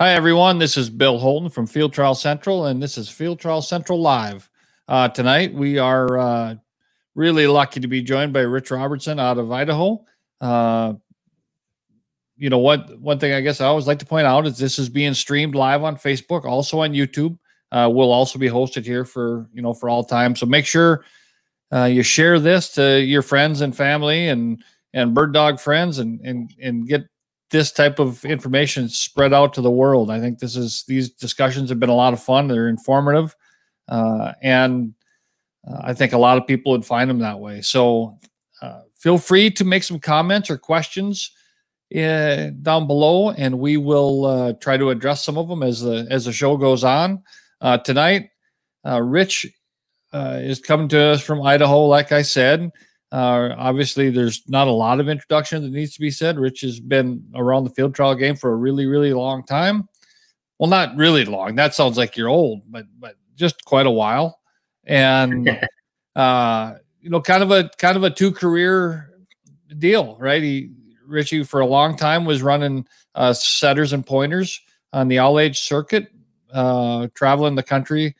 Hi, everyone. This is Bill Holton from Field Trial Central, and this is Field Trial Central Live. Uh, tonight, we are uh, really lucky to be joined by Rich Robertson out of Idaho. Uh, you know what? One thing I guess I always like to point out is this is being streamed live on Facebook, also on YouTube. Uh, will also be hosted here for you know for all time. So make sure uh, you share this to your friends and family and and bird dog friends and and and get this type of information spread out to the world. I think this is these discussions have been a lot of fun. They're informative, uh, and uh, I think a lot of people would find them that way. So uh, feel free to make some comments or questions uh, down below, and we will uh, try to address some of them as the as the show goes on. Uh, tonight, Rich is coming to us from Idaho, like I said. Uh, obviously, there's not a lot of introduction that needs to be said. Rich has been around the field trial game for a really, really long time. Well, not really long. That sounds like you're old, but but just quite a while. And uh, you know, kind of a kind of a two career deal, right? He Richie for a long time was running uh, setters and pointers on the all age circuit, uh, traveling the country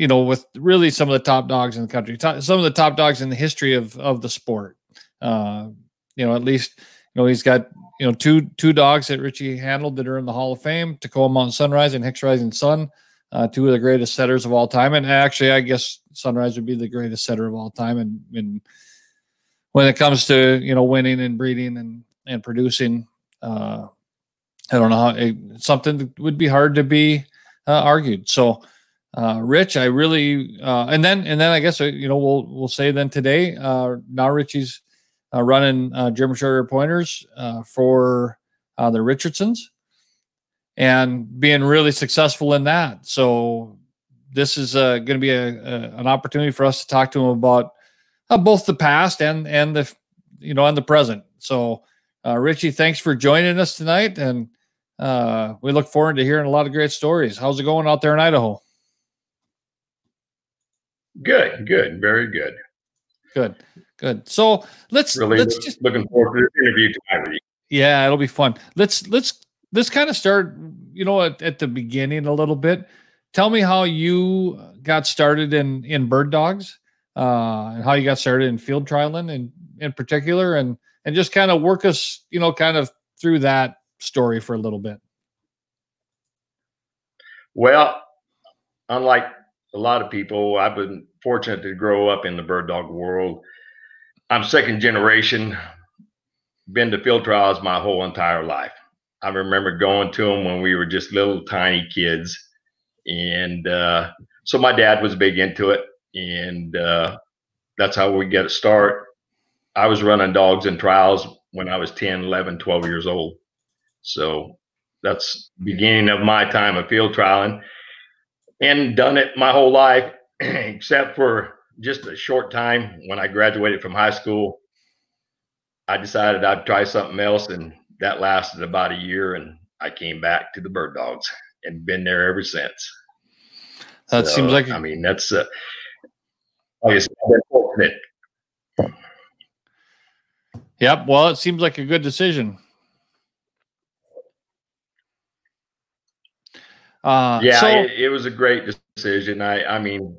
you know, with really some of the top dogs in the country, some of the top dogs in the history of of the sport. Uh, you know, at least you know he's got you know two two dogs that Richie handled that are in the Hall of Fame: Tekoa Mountain Sunrise and Hicks Rising Sun, uh, two of the greatest setters of all time. And actually, I guess Sunrise would be the greatest setter of all time. And, and when it comes to you know winning and breeding and and producing, uh, I don't know how it, something that would be hard to be uh, argued. So uh, Rich, I really, uh, and then, and then I guess, uh, you know, we'll, we'll say then today, uh, now Richie's uh, running uh, German Shorthair pointers uh, for uh, the Richardsons and being really successful in that. So this is uh, going to be a, a, an opportunity for us to talk to him about uh, both the past and, and the, you know, and the present. So uh, Richie, thanks for joining us tonight. And uh, we look forward to hearing a lot of great stories. How's it going out there in Idaho? Good, good, very good. Good, good. So let's really let's look, just looking forward to this interview tonight. Yeah, it'll be fun. Let's let's let's kind of start, you know, at, at the beginning a little bit. Tell me how you got started in in bird dogs, uh, and how you got started in field trialing in in particular, and and just kind of work us, you know, kind of through that story for a little bit. Well, unlike a lot of people. I've been fortunate to grow up in the bird dog world. I'm second generation, been to field trials my whole entire life. I remember going to them when we were just little tiny kids. And uh, so my dad was big into it. And uh, that's how we get a start. I was running dogs in trials when I was 10, 11, 12 years old. So that's beginning of my time of field trialing and done it my whole life, except for just a short time when I graduated from high school. I decided I'd try something else, and that lasted about a year. And I came back to the bird dogs and been there ever since. That so, seems like I mean that's uh, I guess I've been fortunate. Yep. Well, it seems like a good decision. Uh, yeah, so, it, it, was a great decision. I, I mean,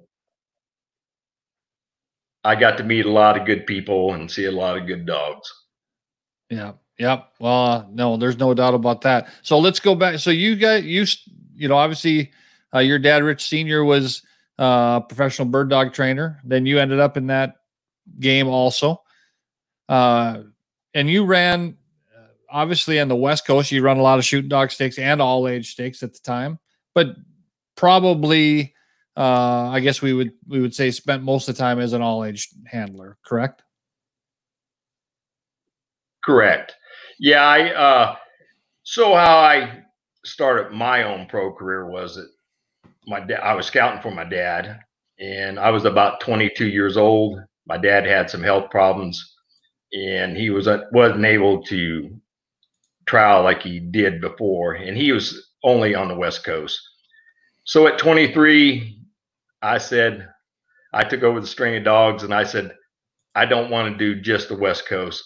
I got to meet a lot of good people and see a lot of good dogs. Yeah. Yep. Well, uh, no, there's no doubt about that. So let's go back. So you got you, you know, obviously, uh, your dad, Rich Senior, was uh, a uh, professional bird dog trainer. Then you ended up in that game also, uh, and you ran uh, obviously on the West Coast. You run a lot of shooting dog stakes and all age stakes at the time but probably uh, I guess we would we would say spent most of the time as an all age handler, correct? Correct. Yeah, I uh, so how I started my own pro career was that my dad I was scouting for my dad and I was about 22 years old. My dad had some health problems and he was uh, wasn't able to trial like he did before and he was only on the West Coast. So at 23, I said, I took over the string of dogs and I said, I don't want to do just the West Coast.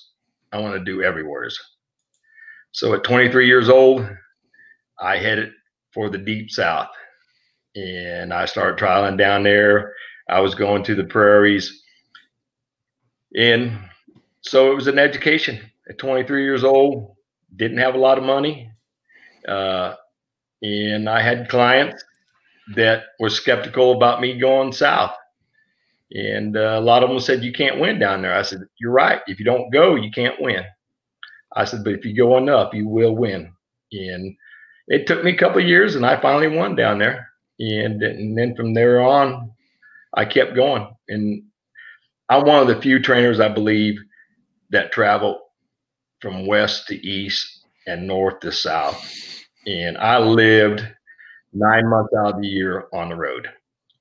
I want to do everywhere's. So at 23 years old, I headed for the deep south and I started trialing down there. I was going to the prairies. And so it was an education at 23 years old, didn't have a lot of money. Uh, and I had clients that were skeptical about me going south. And uh, a lot of them said, You can't win down there. I said, You're right. If you don't go, you can't win. I said, But if you go enough, you will win. And it took me a couple years and I finally won down there. And, and then from there on, I kept going. And I'm one of the few trainers, I believe, that travel from west to east and north to south. And I lived nine months out of the year on the road.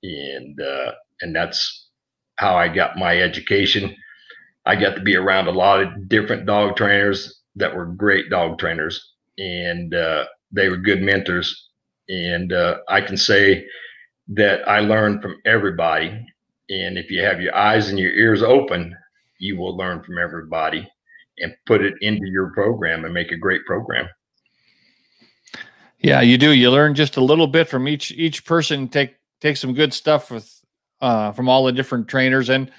And, uh, and that's how I got my education. I got to be around a lot of different dog trainers that were great dog trainers. And, uh, they were good mentors. And uh, I can say that I learned from everybody. And if you have your eyes and your ears open, you will learn from everybody and put it into your program and make a great program. Yeah, you do. You learn just a little bit from each each person. Take take some good stuff with uh, from all the different trainers and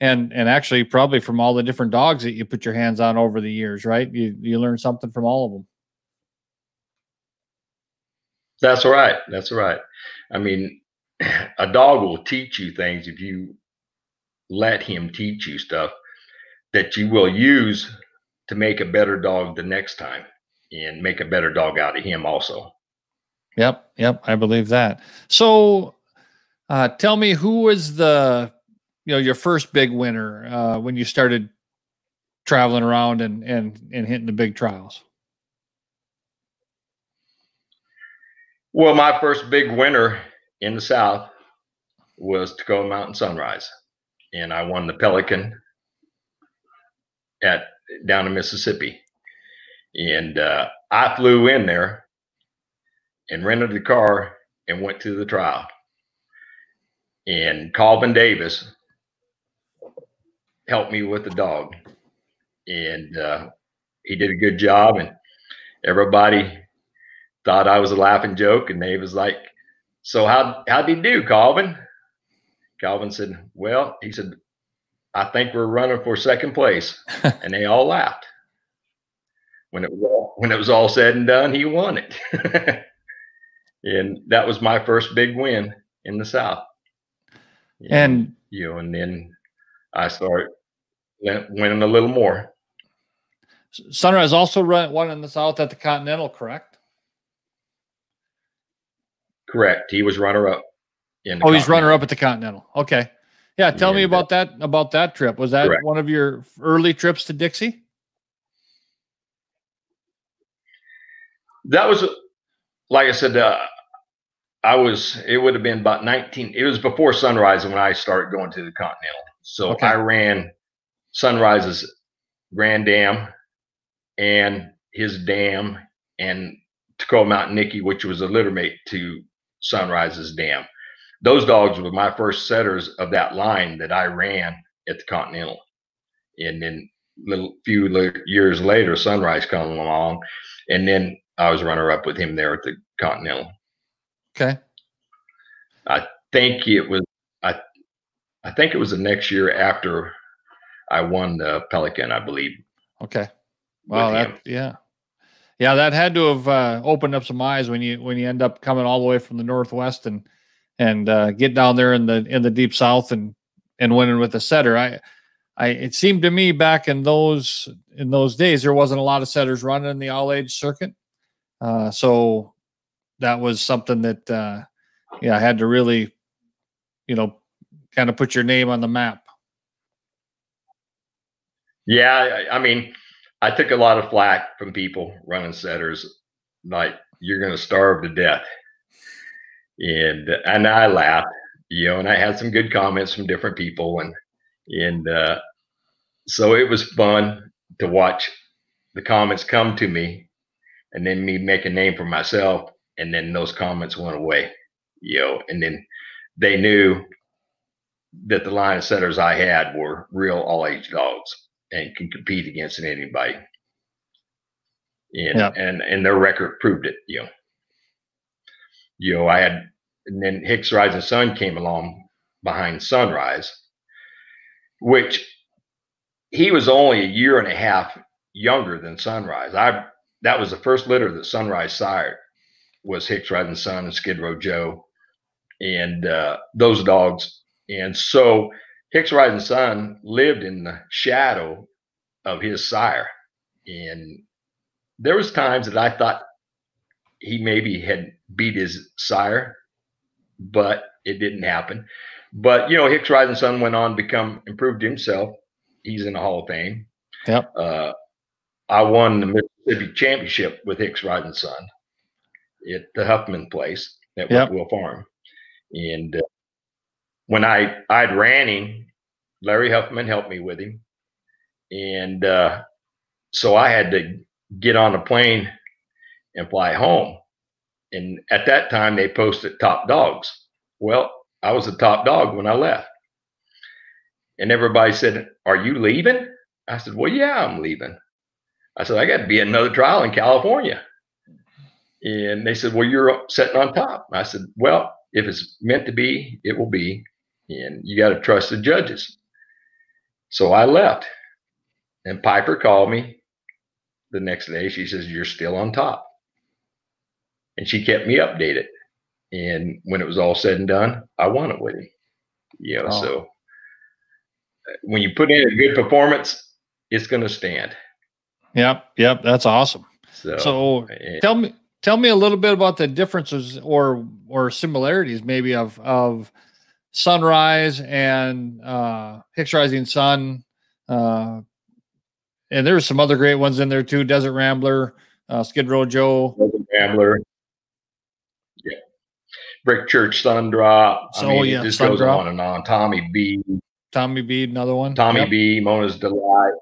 and and actually probably from all the different dogs that you put your hands on over the years. Right? You you learn something from all of them. That's right. That's right. I mean, a dog will teach you things if you let him teach you stuff that you will use to make a better dog the next time and make a better dog out of him also. Yep, yep, I believe that. So, uh, tell me who was the, you know, your first big winner uh, when you started traveling around and and and hitting the big trials. Well, my first big winner in the South was Tekoa Mountain Sunrise, and I won the Pelican at down in Mississippi, and uh, I flew in there and rented the car and went to the trial. And Calvin Davis helped me with the dog, and uh, he did a good job, and everybody thought I was a laughing joke, and they was like, "So how how'd he do, Calvin?" Calvin said, "Well," he said, "I think we're running for second place," and they all laughed. When it was all, when it was all said and done, he won it, and that was my first big win in the South. And, you know, and then I started winning a little more. Sunrise also run one in the South at the Continental, correct? Correct. He was runner up. In oh, he's runner up at the Continental. Okay. Yeah. Tell me about that, about that trip. Was that correct. one of your early trips to Dixie? That was, like I said, uh, I was, it would have been about 19, it was before Sunrise when I started going to the Continental. So okay. I ran Sunrise's Grand Dam and his dam and Tekoa Mountain Nikki, which was a littermate to Sunrise's Dam. Those dogs were my first setters of that line that I ran at the Continental. And then little few years later, Sunrise come along, and then I was runner up with him there at the Continental. Okay. I think it was I I think it was the next year after I won the Pelican, I believe. Okay. Wow, that, yeah yeah, that had to have uh, opened up some eyes when you when you end up coming all the way from the northwest and and uh, get down there in the in the deep south and and winning with the setter. I I it seemed to me back in those in those days there wasn't a lot of setters running in the all age circuit, uh, so that was something that uh, yeah I had to really you know kind of put your name on the map. Yeah, I, I mean I took a lot of flack from people running setters, like you're going to starve to death, and and I laughed, you know, and I had some good comments from different people, and and uh, so it was fun to watch the comments come to me, and then me make a name for myself, and then those comments went away, you know, and then they knew that the line of setters I had were real all age dogs and can compete against anybody. And, yeah. and and their record proved it, you know. you know, I had, and then Hicks Rise Rising Sun came along behind Sunrise, which he was only a year and a half younger than Sunrise. I that was the first litter that Sunrise sired was Hicks Rising Sun and Skid Row Joe, and uh, those dogs. And so Hicks Rising Sun lived in the shadow of his sire, and there was times that I thought he maybe had beat his sire, but it didn't happen. But you know, Hicks Rising Sun went on to become improved himself. He's in the Hall of Fame. Yep. Uh, I won the Mississippi Championship with Hicks Rising Sun at the Huffman place at yep. Will Farm, and uh, when I I'd ran him, Larry Huffman helped me with him, and uh, so I had to get on a plane and fly home. And at that time, they posted top dogs. Well, I was the top dog when I left. And everybody said, Are you leaving? I said, Well, yeah, I'm leaving. I said, I got to be another trial in California. And they said, Well, you're sitting on top. I said, Well, if it's meant to be, it will be. And you got to trust the judges. So I left. And Piper called me the next day. She says, You're still on top and she kept me updated. And when it was all said and done, I won it with him. You know, oh. so uh, when you put in a good performance, it's going to stand. Yep, yep, that's awesome. So, so tell me, tell me a little bit about the differences or or similarities, maybe of of Sunrise and uh, Hicks Rising Sun. Uh, and there's some other great ones in there too. Desert Rambler, uh, Skid Row Joe, Desert Rambler, Yeah. Brick Church Sun Drop. I mean, yeah, it just goes Drop. on and on. Tommy B. Tommy B, another one. Tommy yep. B, Mona's Delight.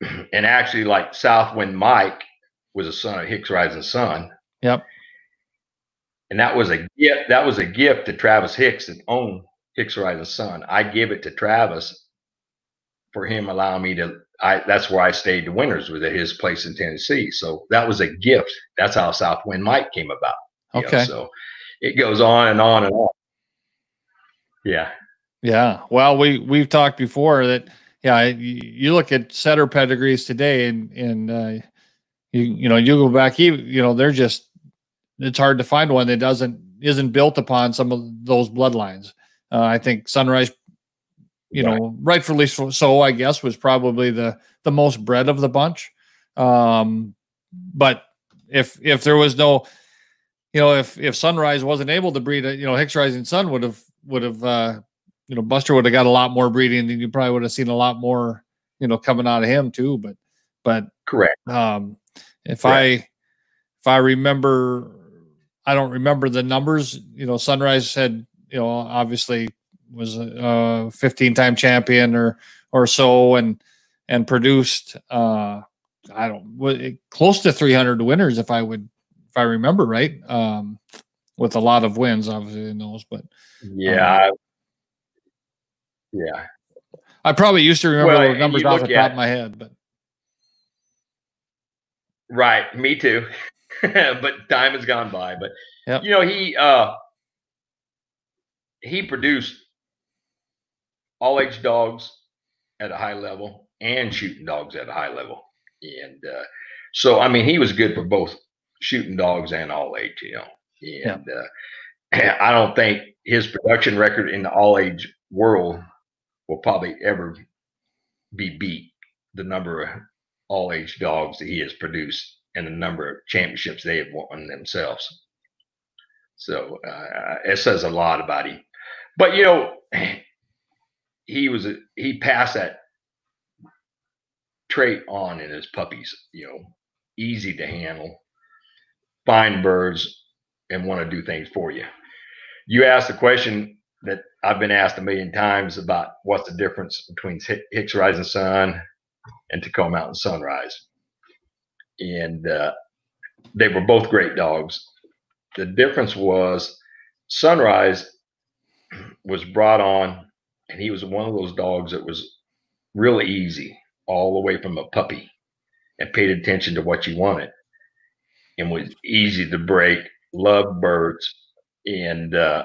And actually, like Southwind Mike was a son of Hicks Rising Sun. Yep. And that was a gift. That was a gift to Travis Hicks that owned Hicks Rising Sun. I give it to Travis for him allowing me to. I that's where I stayed the winters was at his place in Tennessee. So that was a gift. That's how Southwind Mike came about. Okay. Know, so it goes on and on and on. Yeah. Yeah. Well, we we've talked before that. Yeah, you look at setter pedigrees today, and and uh, you you know you go back, you you know they're just it's hard to find one that doesn't isn't built upon some of those bloodlines. Uh, I think Sunrise, you right. know, rightfully so, I guess, was probably the the most bred of the bunch. Um, but if if there was no you know, if if Sunrise wasn't able to breed, you know, Hicks Rising Sun would have would have uh, you know Buster would have got a lot more breeding, and you probably would have seen a lot more you know coming out of him too. But but correct. Um, if correct. I if I remember, I don't remember the numbers. You know, Sunrise had, you know obviously was a 15 time champion or or so, and and produced uh I don't close to 300 winners if I would if I remember right, um, with a lot of wins, obviously in those. But yeah, um, yeah, I probably used to remember well, the numbers off the top of my head, but right, me too. but time has gone by. But yep. you know, he uh, he produced all age dogs at a high level and shooting dogs at a high level, and uh, so I mean, he was good for both shooting dogs and all age, you know. And yeah. uh, I don't think his production record in the all age world will probably ever be beat the number of all age dogs that he has produced and the number of championships they have won themselves. So uh, it says a lot about him. But you know, he was a, he passed that trait on in his puppies. You know, easy to handle, find birds and want to do things for you. You asked the question that I've been asked a million times about what's the difference between Hicks Rising Sun and Tekoa Mountain Sunrise. And uh, they were both great dogs. The difference was Sunrise was brought on, and he was one of those dogs that was really easy all the way from a puppy and paid attention to what you wanted and was easy to break loved birds, and uh,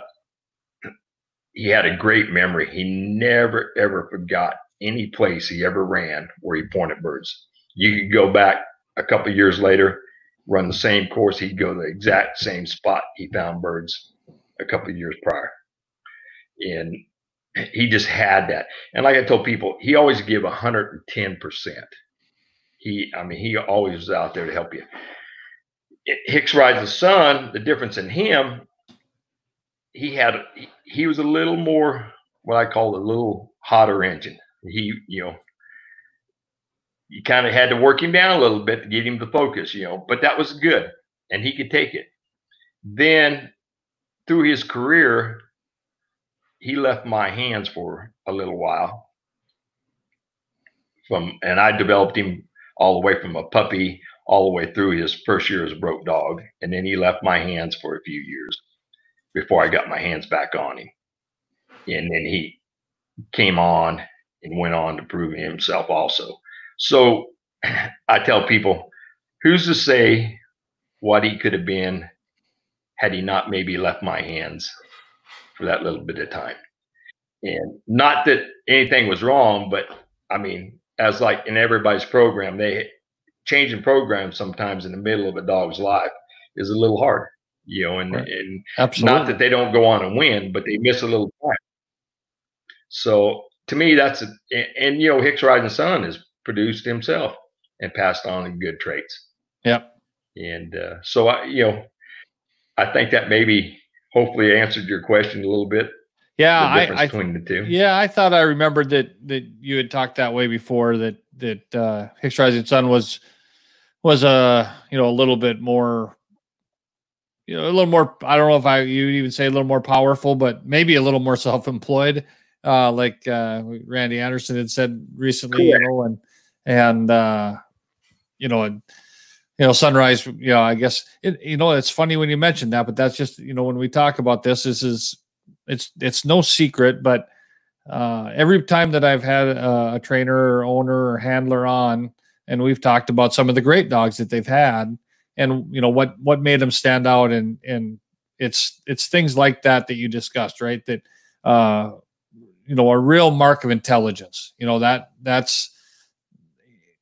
he had a great memory. He never ever forgot any place he ever ran where he pointed birds. You could go back a couple years later, run the same course, he'd go to the exact same spot he found birds a couple years prior. And he just had that. And like I told people, he always give 110%. He, I mean, he always was out there to help you. Hicks Rising Sun, the difference in him, he had, he was a little more, what I call a little hotter engine. He, you know, you kind of had to work him down a little bit to get him to focus, you know, but that was good and he could take it. Then through his career, he left my hands for a little while. From and I developed him all the way from a puppy all the way through his first year as a broke dog, and then he left my hands for a few years before I got my hands back on him. And then he came on and went on to prove himself also. So I tell people, who's to say what he could have been had he not maybe left my hands for that little bit of time? And not that anything was wrong, but I mean, as like in everybody's program, they changing programs sometimes in the middle of a dog's life is a little hard, you know, and, right. and Absolutely. not that they don't go on and win, but they miss a little time. So to me, that's a, and, and you know, Hicks Rising Sun is produced himself and passed on good traits. Yep. And uh, so I, you know, I think that maybe hopefully answered your question a little bit. Yeah, I, between the two. Yeah, I thought I remembered that that you had talked that way before. That that uh, Hicks Rising Sun was was a uh, you know a little bit more you know a little more i don't know if i you even say a little more powerful but maybe a little more self-employed uh like uh randy anderson had said recently you know and and uh, you know, and you know, sunrise. You know, I guess it, you know it's funny when you mention that, but that's just you know when we talk about this, this is it's it's no secret, but uh, every time that I've had a, a trainer or owner or handler on, and we've talked about some of the great dogs that they've had, and you know what what made them stand out, and and it's it's things like that that you discussed, right? That uh, you know a real mark of intelligence. You know that that's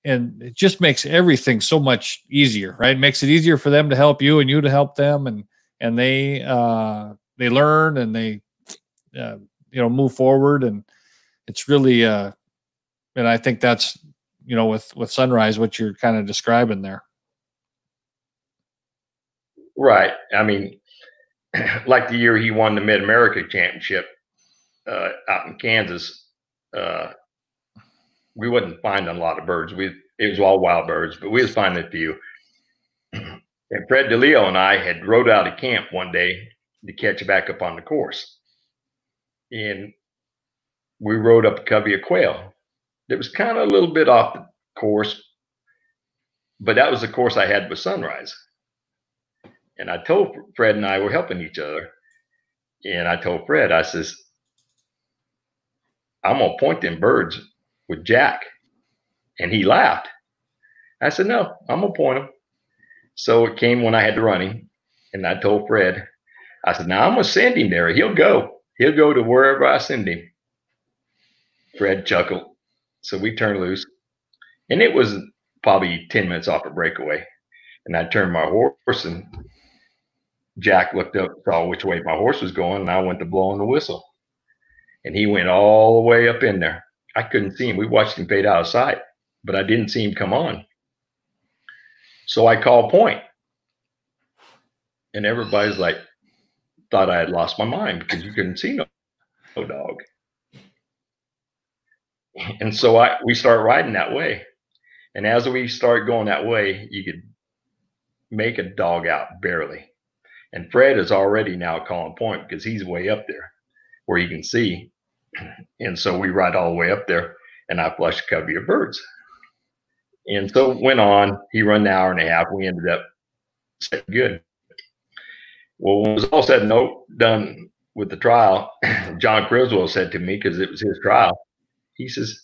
and it just makes everything so much easier right it makes it easier for them to help you and you to help them and and they uh they learn and they uh, you know move forward and it's really uh and i think that's you know with with sunrise what you're kind of describing there right i mean like the year he won the mid-america championship uh out in kansas uh we wasn't finding a lot of birds. We it was all wild birds, but we was finding a few. And Fred DeLeo and I had rode out of camp one day to catch back up on the course. And we rode up a covey of quail. It was kind of a little bit off the course, but that was the course I had with Sunrise. And I told Fred and I were helping each other. And I told Fred, I says, I'm gonna point them birds with Jack. And he laughed. I said, No, I'm to point him. So it came when I had to run him. And I told Fred, I said, Now I'm to send him there. He'll go. He'll go to wherever I send him. Fred chuckled. So we turned loose. And it was probably 10 minutes off a breakaway. And I turned my horse, and Jack looked up, saw which way my horse was going, and I went to blowing the whistle. And he went all the way up in there. I couldn't see him. We watched him fade out of sight, but I didn't see him come on. So I called point. And everybody's like, thought I had lost my mind because you couldn't see no, no dog. And so I we start riding that way. And as we start going that way, you could make a dog out barely. And Fred is already now calling point because he's way up there where he can see. And so we ride all the way up there and I flushed a covey of birds. And so went on. He run an hour and a half. We ended up good. Well, when it was all said and done with the trial, John Criswell said to me, because it was his trial, he says,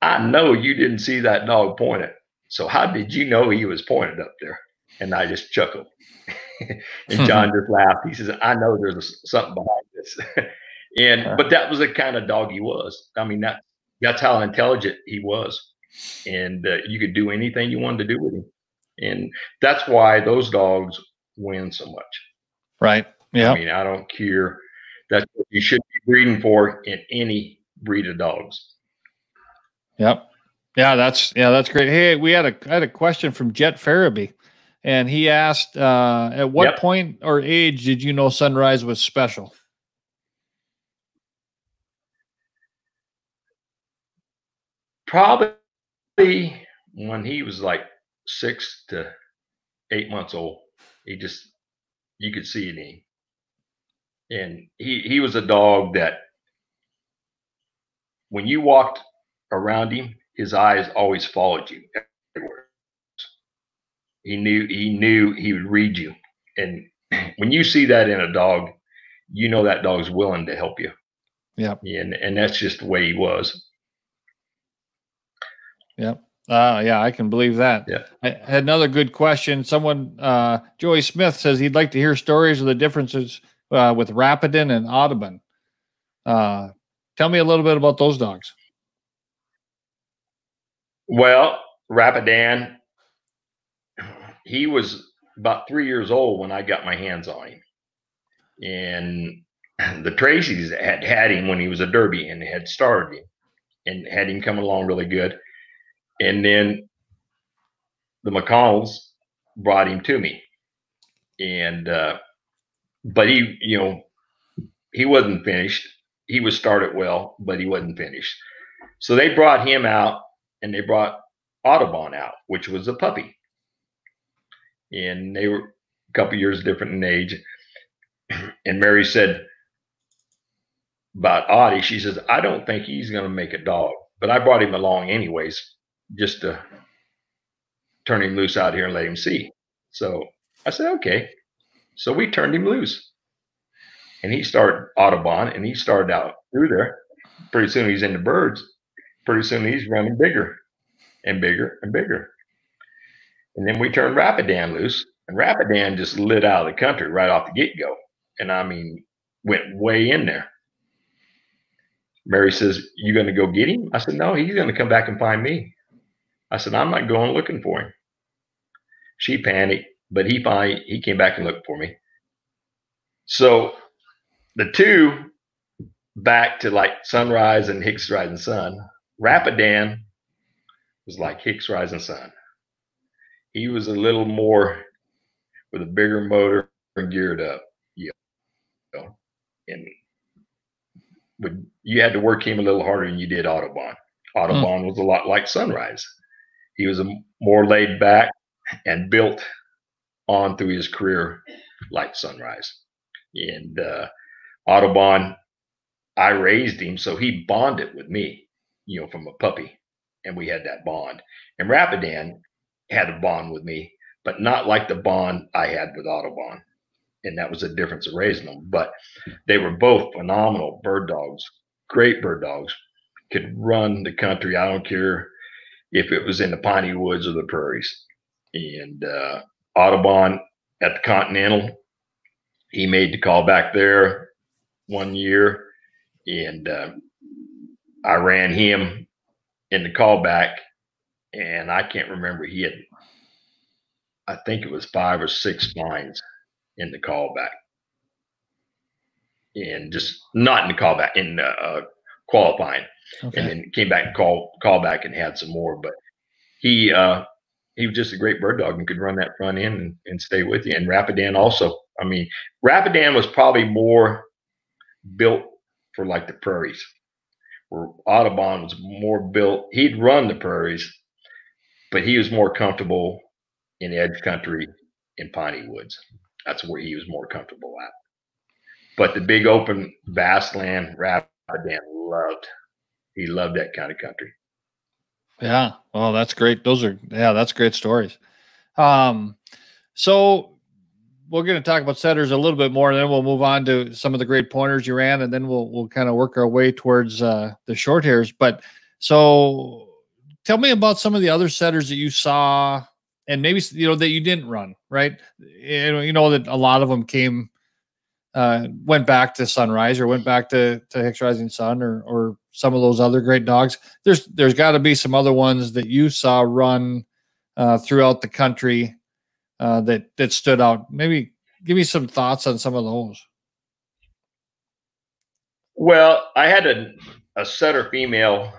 I know you didn't see that dog pointed. So how did you know he was pointed up there? And I just chuckled. and John just laughed. He says, "I know there's something behind this." and but that was the kind of dog he was. I mean that that's how intelligent he was, and uh, you could do anything you wanted to do with him, and that's why those dogs win so much. Right. Yeah. I mean, I don't care. That's what you should be breeding for in any breed of dogs. Yep. Yeah, that's yeah, that's great. Hey, we had a I had a question from Jet Farabee, and he asked, uh, at what yep. point or age did you know Sunrise was special? Probably when he was like six to eight months old. He just you could see it in him. And he he was a dog that when you walked around him, his eyes always followed you. He knew he knew he would read you. And when you see that in a dog, you know that dog's willing to help you. Yeah. And and that's just the way he was. Yep. Uh, yeah, I can believe that. Yeah. I had another good question. Someone, uh, Joey Smith says he'd like to hear stories of the differences uh, with Rapidan and Audubon. Uh, tell me a little bit about those dogs. Well, Rapidan, he was about three years old when I got my hands on him. And the Tracy's had had him when he was a Derby and had started him and had him come along really good. And then the McConnells brought him to me. And, uh, but he, you know, he wasn't finished. He was started well, but he wasn't finished. So they brought him out and they brought Audubon out, which was a puppy. And they were a couple years different in age. And Mary said about Audie, she says, I don't think he's going to make a dog, but I brought him along anyways just to turn him loose out here and let him see. So I said, okay. So we turned him loose. And he started Audubon and he started out through there. Pretty soon he's in the birds. Pretty soon he's running bigger and bigger and bigger. And then we turned Rapidan loose. And Rapidan just lit out of the country right off the get go. And I mean, went way in there. Mary says, You going to go get him? I said, No, he's going to come back and find me. I said, I'm not going looking for him. She panicked, but he finally he came back and looked for me. So the two back to like sunrise and Hicks rising sun. Rapidan was like Hicks rising sun. He was a little more with a bigger motor and geared up. You know, and would you had to work him a little harder than you did Audubon. Audubon hmm. was a lot like Sunrise. He was a more laid back and built on through his career like Sunrise. And uh, Audubon, I raised him, so he bonded with me, you know, from a puppy, and we had that bond. And Rapidan had a bond with me, but not like the bond I had with Audubon. And that was the difference of raising them. But they were both phenomenal bird dogs, great bird dogs, could run the country. I don't care if it was in the piney woods or the prairies. And uh, Audubon at the Continental, he made the call back there one year, and uh, I ran him in the callback, and I can't remember he had, I think it was five or six lines in the callback, and just not in the callback in uh, qualifying okay. and then came back and call call back and had some more. But he uh, he was just a great bird dog and could run that front end and, and stay with you. And Rapidan also. I mean, Rapidan was probably more built for like the prairies, where Audubon was more built. He'd run the prairies, but he was more comfortable in edge country in piney woods. That's where he was more comfortable at. But the big open vast land, Rapidan loved he loved that kind of country. Yeah. Well, that's great. Those are yeah, that's great stories. Um, so we're going to talk about setters a little bit more, and then we'll move on to some of the great pointers you ran, and then we'll we'll kind of work our way towards uh, the short hairs. But so, tell me about some of the other setters that you saw and maybe you know that you didn't run right. You know that a lot of them came, uh, went back to Sunrise or went back to to Hicks Rising Sun or or some of those other great dogs. There's there's got to be some other ones that you saw run uh, throughout the country uh, that that stood out. Maybe give me some thoughts on some of those. Well, I had a, a setter female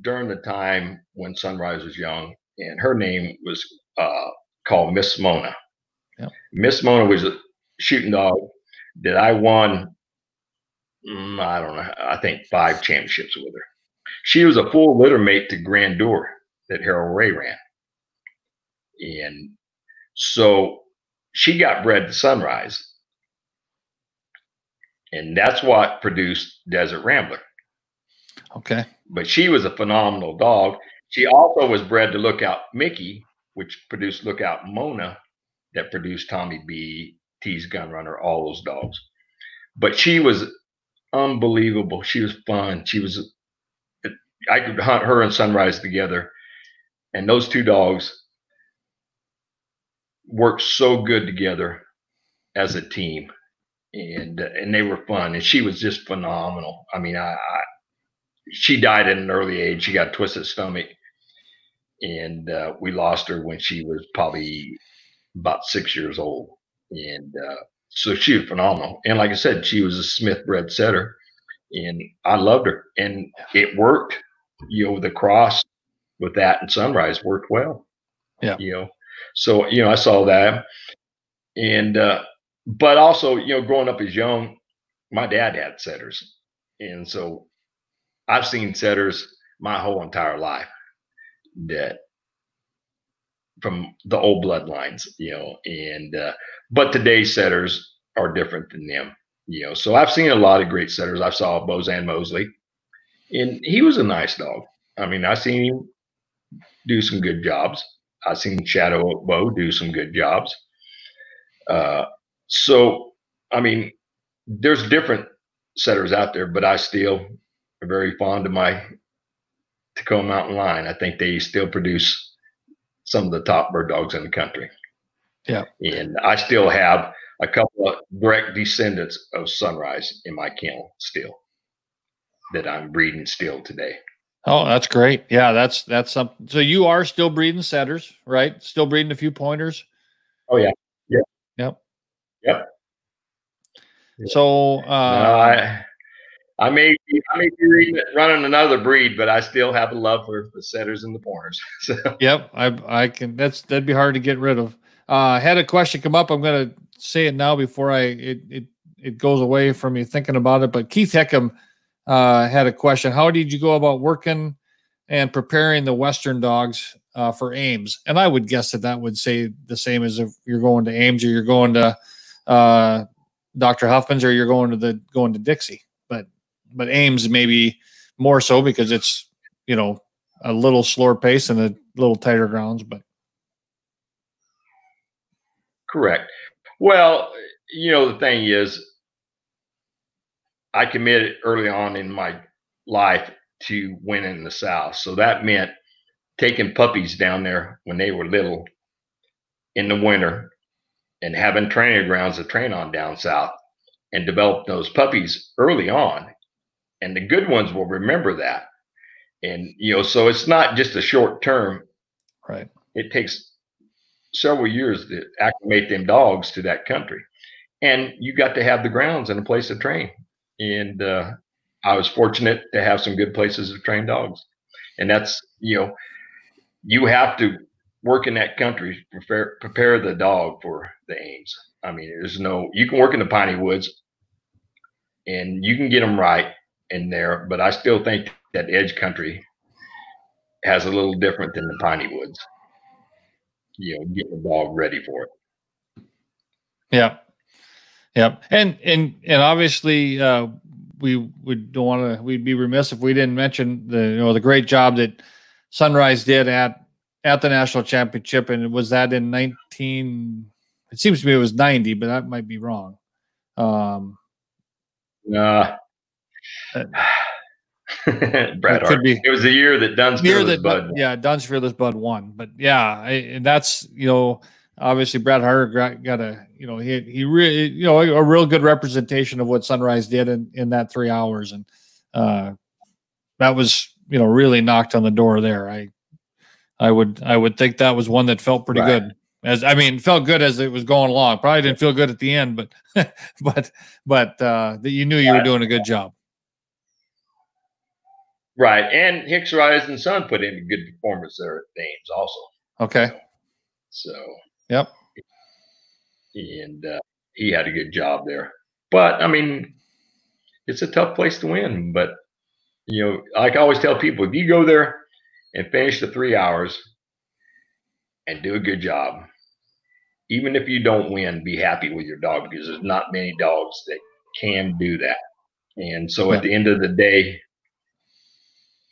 during the time when Sunrise was young, and her name was uh, called Miss Mona. Yep. Miss Mona was a shooting dog that I won. Mm, I don't know. I think five championships with her. She was a full litter mate to Grandeur that Harold Ray ran, and so she got bred to Sunrise, and that's what produced Desert Rambler. Okay. But she was a phenomenal dog. She also was bred to Lookout Mickey, which produced Lookout Mona, that produced Tommy B, Tease Gun Runner, all those dogs. But she was unbelievable. She was fun. She was, I could hunt her and Sunrise together. And those two dogs worked so good together as a team. And and they were fun, and she was just phenomenal. I mean, I, I she died at an early age. She got twisted stomach, and uh, we lost her when she was probably about six years old. And uh, so she was phenomenal. And like I said, she was a Smith bred setter, and I loved her. And it worked. You know, the cross with that and Sunrise worked well. Yeah. You know, so you know, I saw that, and uh, but also, you know, growing up as young, my dad had setters, and so I've seen setters my whole entire life that from the old bloodlines, you know, and uh, but today's setters are different than them, you know. So I've seen a lot of great setters. I saw Bozan Mosley, and he was a nice dog. I mean, I seen him do some good jobs. I seen Shadow Bo do some good jobs. Uh, so, I mean, there's different setters out there, but I still very fond of my Tekoa Mountain line. I think they still produce some of the top bird dogs in the country. Yeah. And I still have a couple of direct descendants of Sunrise in my kennel still that I'm breeding still today. Oh, that's great. Yeah, that's that's something. So you are still breeding setters, right? Still breeding a few pointers. Oh yeah. Yeah. Yep. Yep. So uh, no, I I may I may be running another breed, but I still have a love for the setters and the pointers. So. Yep, I I can. That's that'd be hard to get rid of. Uh, I had a question come up. I'm going to say it now before I it it it goes away from me thinking about it. But Keith Heckham uh, had a question. How did you go about working and preparing the Western dogs uh, for Ames? And I would guess that that would say the same as if you're going to Ames or you're going to uh, Dr. Huffman's or you're going to the going to Dixie but Ames maybe more so because it's you know a little slower pace and a little tighter grounds. But correct. Well, you know the thing is, I committed early on in my life to winning in the South, so that meant taking puppies down there when they were little in the winter and having training grounds to train on down south and develop those puppies early on and the good ones will remember that. And you know, so it's not just a short term. Right. It takes several years to acclimate them dogs to that country, and you got to have the grounds and a place to train. And uh, I was fortunate to have some good places to train dogs, and that's you know, you have to work in that country prepare prepare the dog for the Ames. I mean, there's no you can work in the piney woods, and you can get them right, in there, but I still think that edge country has a little different than the piney woods. You know, getting the dog ready for it. Yeah. Yeah. And and and obviously uh we would don't want to we'd be remiss if we didn't mention the you know the great job that Sunrise did at at the national championship and it was that in 19 it seems to me it was 90 but that might be wrong um uh, Bret Hart. Be, it was the year that Dunn's Fearless that, Bud. Won. Yeah, Dunn's Fearless Bud won. But yeah, I, and that's you know obviously Brad Hart got, got a you know he he really you know a, a, real good representation of what Sunrise did in in that three hours, and uh, that was you know really knocked on the door there. I I would I would think that was one that felt pretty right. good. As I mean, felt good as it was going along. Probably didn't feel good at the end, but but but uh, that you knew you were doing a good job. Right, and Hicks Rising Sun put in a good performance there at the Ames also. Okay. So. Yep. And uh, he had a good job there, but I mean, it's a tough place to win. But you know, like I always tell people, if you go there and finish the three hours and do a good job, even if you don't win, be happy with your dog because there's not many dogs that can do that. And so yeah. at the end of the day,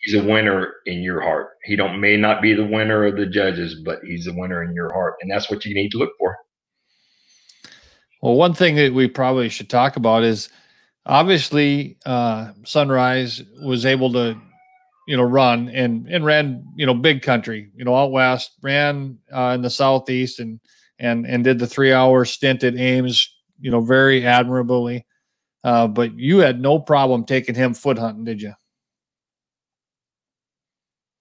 he's a winner in your heart. He don't may not be the winner of the judges, but he's a winner in your heart, and that's what you need to look for. Well, one thing that we probably should talk about is obviously uh, Sunrise was able to, you know, run and and ran, you know, big country, you know, out west, ran uh, in the southeast, and and and did the three hour stint at Ames, you know, very admirably. Uh, but you had no problem taking him foot hunting, did you?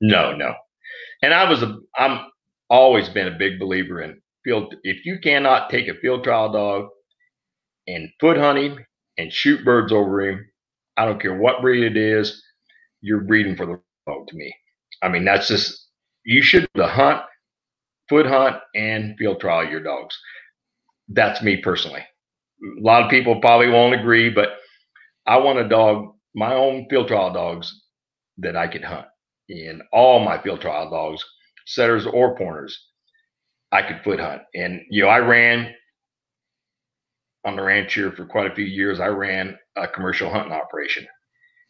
No, no. And I was a I'm always been a big believer in field. If you cannot take a field trial dog and foot hunt him and shoot birds over him, I don't care what breed it is, you're breeding for the dog to me. I mean, that's just you should the hunt, foot hunt, and field trial your dogs. That's me personally. A lot of people probably won't agree, but I want a dog, my own field trial dogs that I could hunt in all my field trial dogs, setters or pointers, I could foot hunt. And you know, I ran on the ranch here for quite a few years. I ran a commercial hunting operation,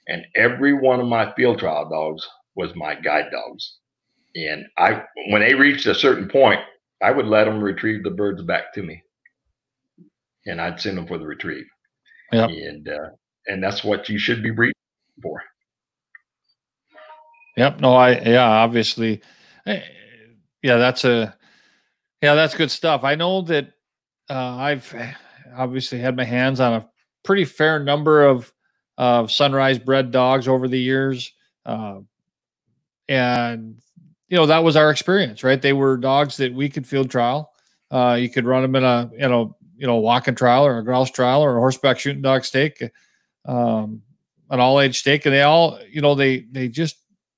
and every one of my field trial dogs was my guide dogs. And I, when they reached a certain point, I would let them retrieve the birds back to me, and I'd send them for the retrieve. Yeah. And uh, and that's what you should be breeding for. Yep. No, I, yeah, obviously. Eh, yeah, that's a, yeah, that's good stuff. I know that uh, I've obviously had my hands on a pretty fair number of, of sunrise bred dogs over the years. Uh, and, you know, that was our experience, right? They were dogs that we could field trial. Uh, you could run them in a, you know, you know, walking trial or a grouse trial or a horseback shooting dog stake, um, an all age stake. And they all, you know, they, they just,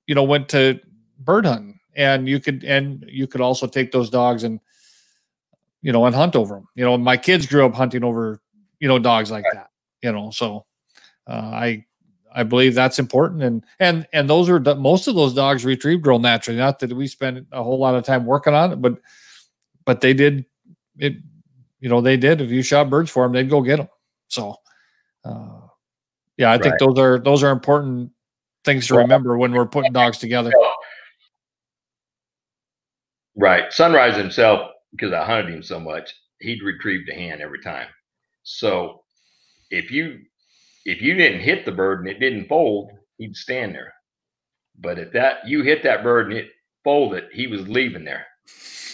you know, went to bird hunting and you could, and you could also take those dogs and, you know, and hunt over them. You know, my kids grew up hunting over, you know, dogs like that, you know, so uh, I, I believe that's important. And, and, and those are most of those dogs retrieved real naturally. Not that we spent a whole lot of time working on it, but, but they did it, you know, they did. If you shot birds for them, they'd go get them. So, uh, yeah, I right. think those are, those are important things to remember when we're putting dogs together. Right. Sunrise himself, because I hunted him so much, he'd retrieve the hand every time. So if you if you didn't hit the bird and it didn't fold, he'd stand there. But if that you hit that bird and it folded, he was leaving there.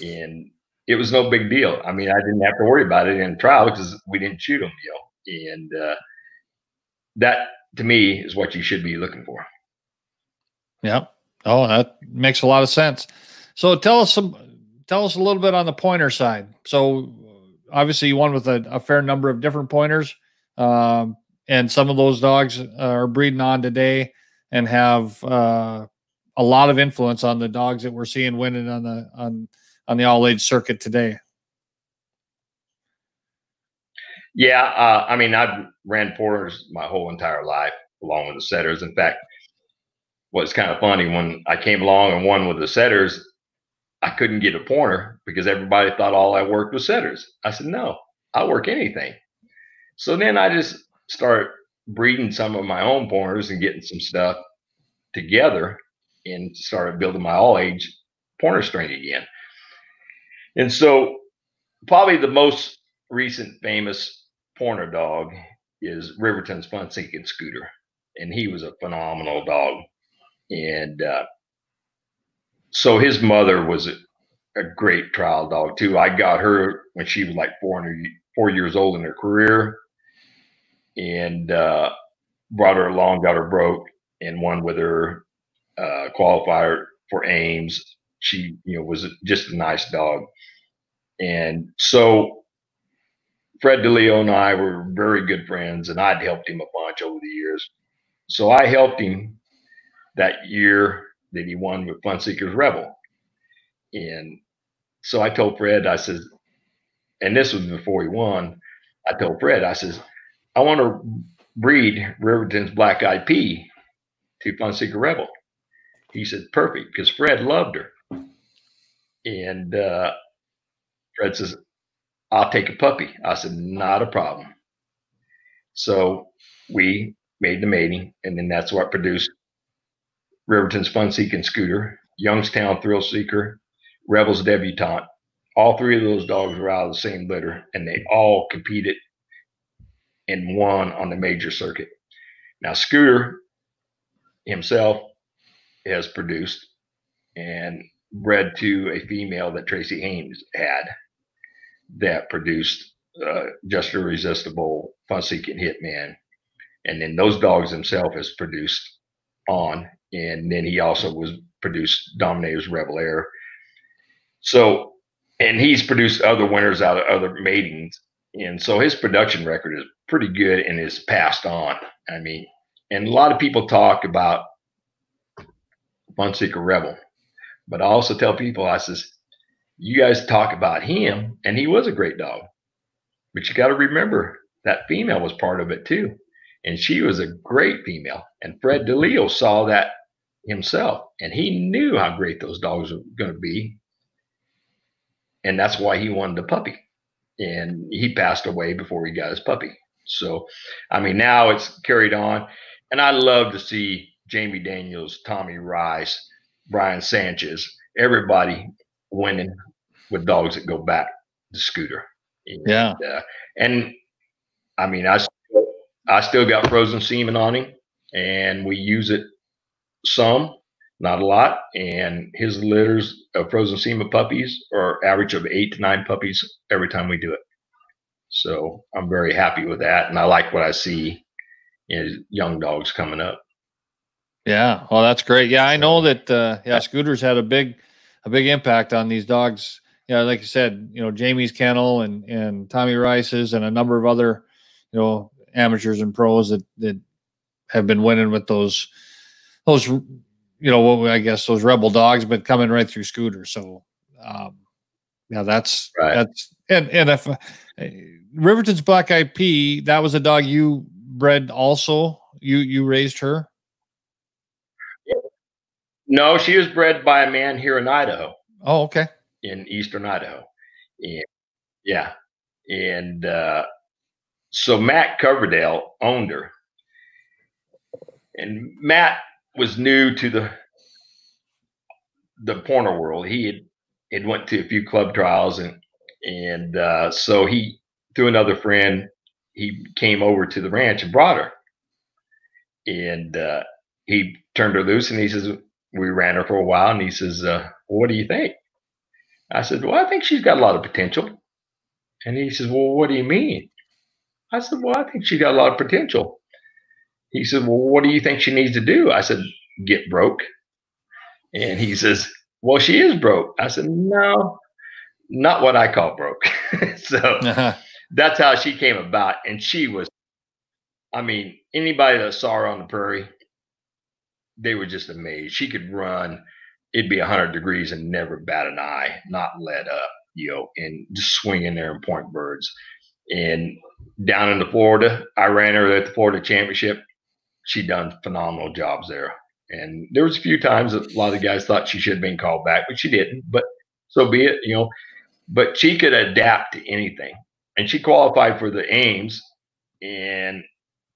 And it was no big deal. I mean, I didn't have to worry about it in trial because we didn't shoot him, you know. And uh, that to me is what you should be looking for. Yep. Oh, that makes a lot of sense. So tell us some, tell us a little bit on the pointer side. So obviously you won with a, a fair number of different pointers, um, and some of those dogs are breeding on today and have uh, a lot of influence on the dogs that we're seeing winning on the on on the all age circuit today. Yeah, uh, I mean, I've ran pointers my whole entire life, along with the setters. In fact, what's kind of funny when I came along and won with the setters, I couldn't get a pointer because everybody thought all I worked was setters. I said, no, I work anything. So then I just start breeding some of my own pointers and getting some stuff together and started building my all age pointer strain again. And so probably the most recent famous pointer dog is Riverton's Fun Seeking Scooter and he was a phenomenal dog. And uh, so his mother was a, a, great trial dog too. I got her when she was like four, four years old in her career, and uh, brought her along, got her broke, and won with her uh, qualifier for Ames. She, you know, was just a nice dog, and so Fred DeLeo and I were very good friends, and I'd helped him a bunch over the years. So I helped him that year that he won with Fun Seekers Rebel. And so I told Fred, I says, and this was before he won. I told Fred, I says, I want to breed Riverton's Black Eyed Pea to Fun Seeker Rebel. He said, perfect, because Fred loved her. And uh, Fred says, I'll take a puppy. I said, not a problem. So we made the mating, and then that's what produced Riverton's Fun Seeking Scooter, Youngstown Thrill Seeker, Rebels Debutante. All three of those dogs were out of the same litter, and they all competed and won on the major circuit. Now, Scooter himself has produced and bred to a female that Tracy Haynes had that produced uh, just a resistible fun seeking hitman. And then those dogs themselves has produced on. And then he also was produced Dominators Rebel Heir. So, and he's produced other winners out of other matings. And so his production record is pretty good and is passed on. I mean, and a lot of people talk about Fun Seeker Rebel, but I also tell people, I says, you guys talk about him, and he was a great dog. But you got to remember that female was part of it too. And she was a great female. And Fred DeLeo saw that himself, and he knew how great those dogs were going to be. And that's why he wanted a puppy. And he passed away before he got his puppy. So, I mean, now it's carried on. And I love to see Jamie Daniels, Tommy Rice, Brian Sanchez, everybody winning with dogs that go back the scooter. And, yeah. Uh, and I mean, I I still got frozen semen on him, and we use it some, not a lot. And his litters of frozen semen puppies are average of eight to nine puppies every time we do it. So I'm very happy with that, and I like what I see in young dogs coming up. Yeah, well, that's great. Yeah, I know that. Uh, yeah, scooters had a big, a big impact on these dogs yeah, like you said, you know, Jamie's kennel and and Tommy Rice's and a number of other, you know, amateurs and pros that that have been winning with those those you know what I guess those rebel dogs, but coming right through scooter. So um yeah, that's right. that's and and if uh, Riverton's Black Pea, that was a dog you bred also. You you raised her. No, she was bred by a man here in Idaho. Oh, okay in eastern Idaho. And yeah. And uh, so Matt Coverdale owned her. And Matt was new to the the Pointer world. He had, had went to a few club trials and and uh, so he through another friend he came over to the ranch and brought her. And uh, he turned her loose and he says we ran her for a while and he says, uh, "What do you think?" I said, Well, I think she's got a lot of potential. And he says, Well, what do you mean? I said, Well, I think she's got a lot of potential. He said, Well, what do you think she needs to do? I said, Get broke. And he says, Well, she is broke. I said, No, not what I call broke. so uh-huh. that's how she came about. And she was, I mean, anybody that saw her on the prairie, they were just amazed. She could run it'd be 100 degrees and never bat an eye, not let up, you know, and just swing in there and point birds. And down in the Florida, I ran her at the Florida Championship. She done phenomenal jobs there. And there was a few times that a lot of the guys thought she should have been called back, but she didn't. But so be it, you know. But she could adapt to anything. And she qualified for the Ames and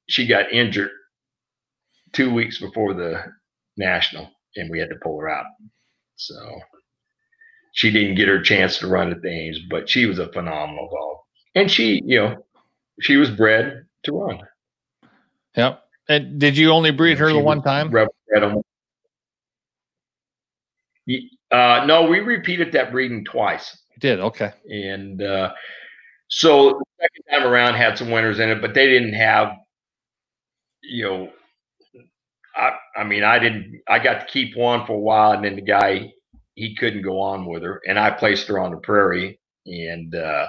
she got injured two weeks before the national and we had to pull her out. So she didn't get her chance to run at the Ames, but she was a phenomenal. And she, you know, she was bred to run. Yep. And did you only breed her the one time? Uh, no, we repeated that breeding twice. You did okay. And uh, so the second time around had some winners in it, but they didn't have, you know, I, I mean, I didn't. I got to keep one for a while, and then the guy he couldn't go on with her, and I placed her on the prairie, and uh,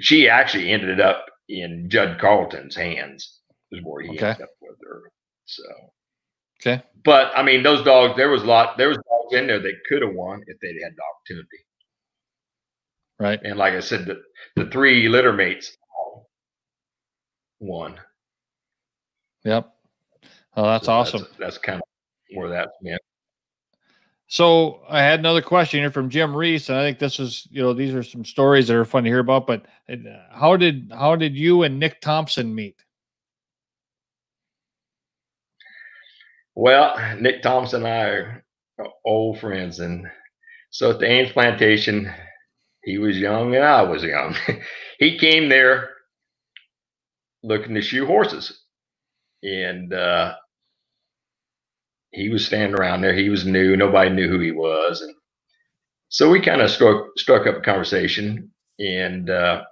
she actually ended up in Judd Carlton's hands, is where he okay. ended up with her. So, okay, but I mean, those dogs. There was a lot. There was dogs in there that could have won if they'd had the opportunity. Right. And like I said, the the three litter mates won. Yep. Oh, that's so awesome. That's, that's, kind of where that's been. So I had another question here from Jim Reese, and I think this is, you know, these are some stories that are fun to hear about. But uh, how did how did you and Nick Thompson meet? Well, Nick Thompson and I are old friends, and so at the Ames Plantation, he was young and I was young. he came there looking to shoe horses, and uh, he was standing around there. He was new. Nobody knew who he was. And so we kind of struck, struck up a conversation and uh,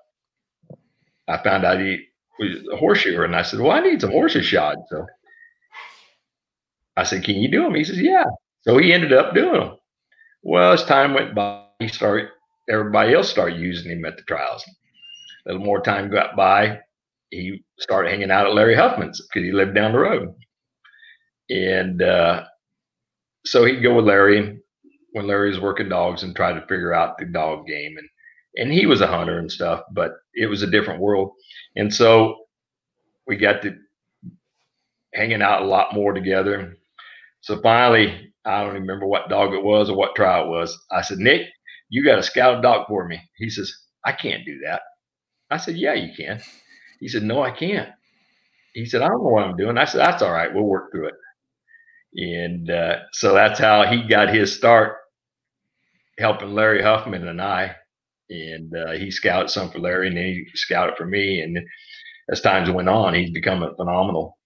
I found out he was a horseshoer. And I said, well, I need some horses shod. So I said, can you do them? He says, yeah. So he ended up doing them. Well, as time went by, he started, everybody else started using him at the trials. A little more time got by. He started hanging out at Larry Huffman's because he lived down the road. And uh, so he'd go with Larry when Larry was working dogs and try to figure out the dog game. And and he was a hunter and stuff, but it was a different world. And so we got to hanging out a lot more together. So finally, I don't remember what dog it was or what trial it was. I said, Nick, you got to scout a dog for me. He says, I can't do that. I said, Yeah, you can. He said, No, I can't. He said, I don't know what I'm doing. I said, That's all right. We'll work through it. And uh, so that's how he got his start helping Larry Huffman and I. And uh, he scouted some for Larry and then he scouted for me. And as times went on, he's become a phenomenal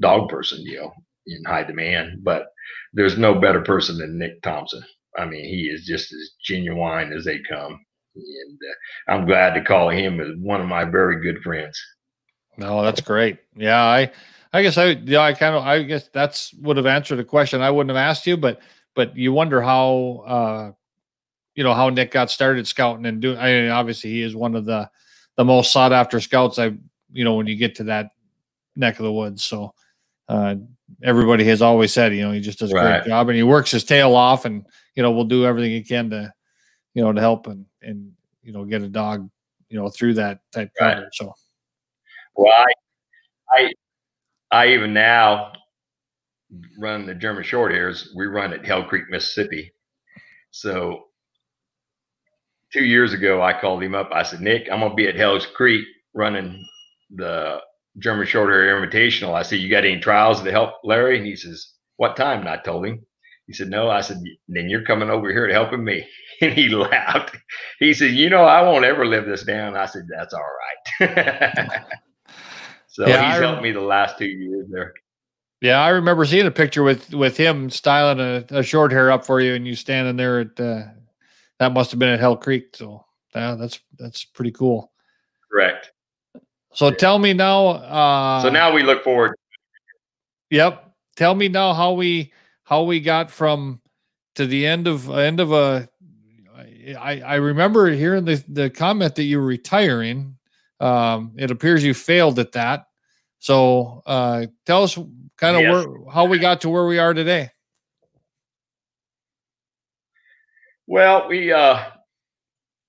dog person, you know, in high demand. But there's no better person than Nick Thompson. I mean, he is just as genuine as they come. And uh, I'm glad to call him as one of my very good friends. No, that's great. Yeah, I I guess I yeah I kind of I guess that's would have answered the question I wouldn't have asked you, but but you wonder how uh you know how Nick got started scouting and doing. I mean, obviously he is one of the the most sought after scouts. I you know when you get to that neck of the woods, so uh everybody has always said you know he just does a right. great job and he works his tail off and you know we'll do everything he can to you know to help and and you know get a dog you know through that type right. so well I, I I even now run the German short hairs. We run at Hell Creek, Mississippi. So two years ago, I called him up. I said, Nick, I'm going to be at Hell's Creek running the German short hair invitational. I said, you got any trials to help Larry? And he says, what time? And I told him. He said, no. I said, then you're coming over here to helping me. And he laughed. He said, you know, I won't ever live this down. I said, that's all right. So yeah, he's I, helped me the last two years there. Yeah, I remember seeing a picture with with him styling a, a short hair up for you, and you standing there at uh, that must have been at Hell Creek. So yeah, that's that's pretty cool. Correct. So yeah. tell me now. Uh, so now we look forward. Yep. Tell me now how we how we got from to the end of end of a. I I remember hearing the the comment that you were retiring um, it appears you failed at that. So uh, tell us kind of yes. where, how we got to where we are today. Well, we uh,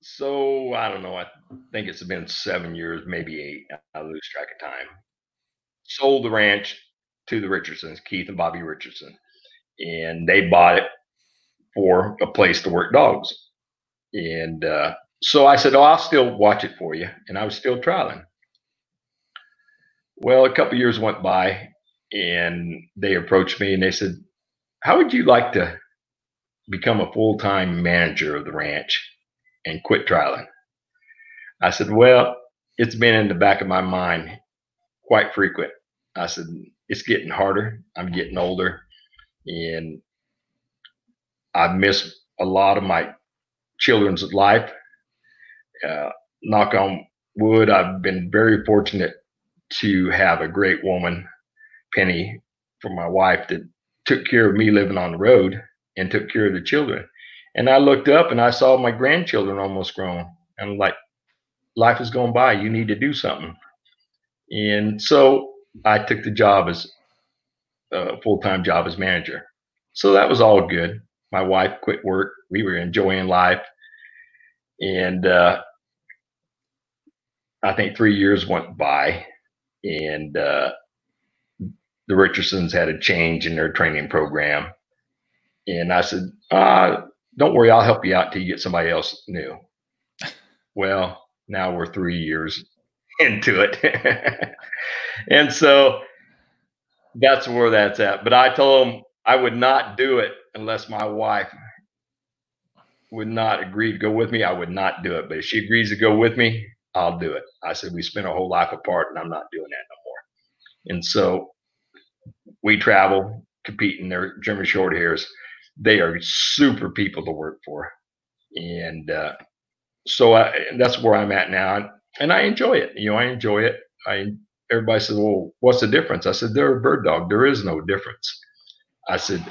so I don't know. I think it's been seven years, maybe eight. I lose track of time. Sold the ranch to the Richardsons, Keith and Bobby Richardson, and they bought it for a place to work dogs. And uh, so I said, Oh, I'll still watch it for you. And I was still trialing. Well, a couple years went by and they approached me and they said, How would you like to become a full time manager of the ranch and quit trialing? I said, Well, it's been in the back of my mind quite frequent. I said, it's getting harder. I'm getting older, and I miss a lot of my children's life. Uh, knock on wood, I've been very fortunate to have a great woman, Penny, for my wife that took care of me living on the road and took care of the children. And I looked up and I saw my grandchildren almost grown. And I'm like, life is going by. You need to do something. And so I took the job as a full time job as manager. So that was all good. My wife quit work. We were enjoying life. And uh, I think three years went by, and uh, the Richardsons had a change in their training program. And I said, uh, Don't worry, I'll help you out till you get somebody else new. Well, now we're three years into it. and so that's where that's at. But I told him I would not do it unless my wife would not agree to go with me. I would not do it. But if she agrees to go with me, I'll do it. I said, we spent a whole life apart and I'm not doing that no more. And so we travel, compete in their German short hairs. They are super people to work for. And uh, so I, that's where I'm at now. And I enjoy it. You know, I enjoy it. I everybody says, "Well, what's the difference?" I said, "They're a bird dog. There is no difference." I said,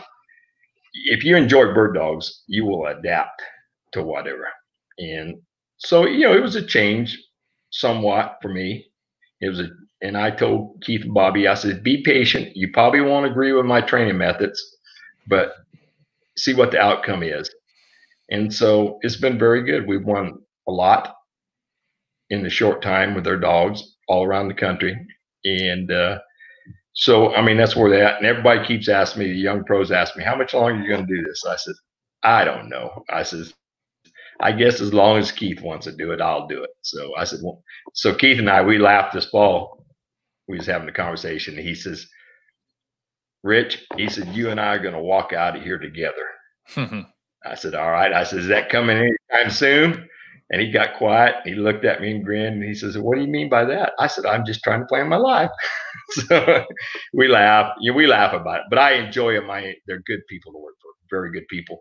"If you enjoy bird dogs, you will adapt to whatever." And so, you know, it was a change somewhat for me. It was a, and I told Keith and Bobby, I said, "Be patient. You probably won't agree with my training methods, but see what the outcome is." And so it's been very good. We've won a lot in the short time with their dogs all around the country. And uh, so, I mean, that's where they're at. And everybody keeps asking me, the young pros ask me, how much longer are you going to do this? I said, I don't know. I says, I guess as long as Keith wants to do it, I'll do it. So I said, well, so Keith and I, we laughed this fall. We was having a conversation. And he says, Rich, he said, you and I are going to walk out of here together. I said, all right. I said, is that coming anytime soon? And he got quiet. He looked at me and grinned. And he says, "What do you mean by that?" I said, "I'm just trying to plan my life." so we laugh. Yeah, we laugh about it, but I enjoy them. I, they're good people to work for. Very good people,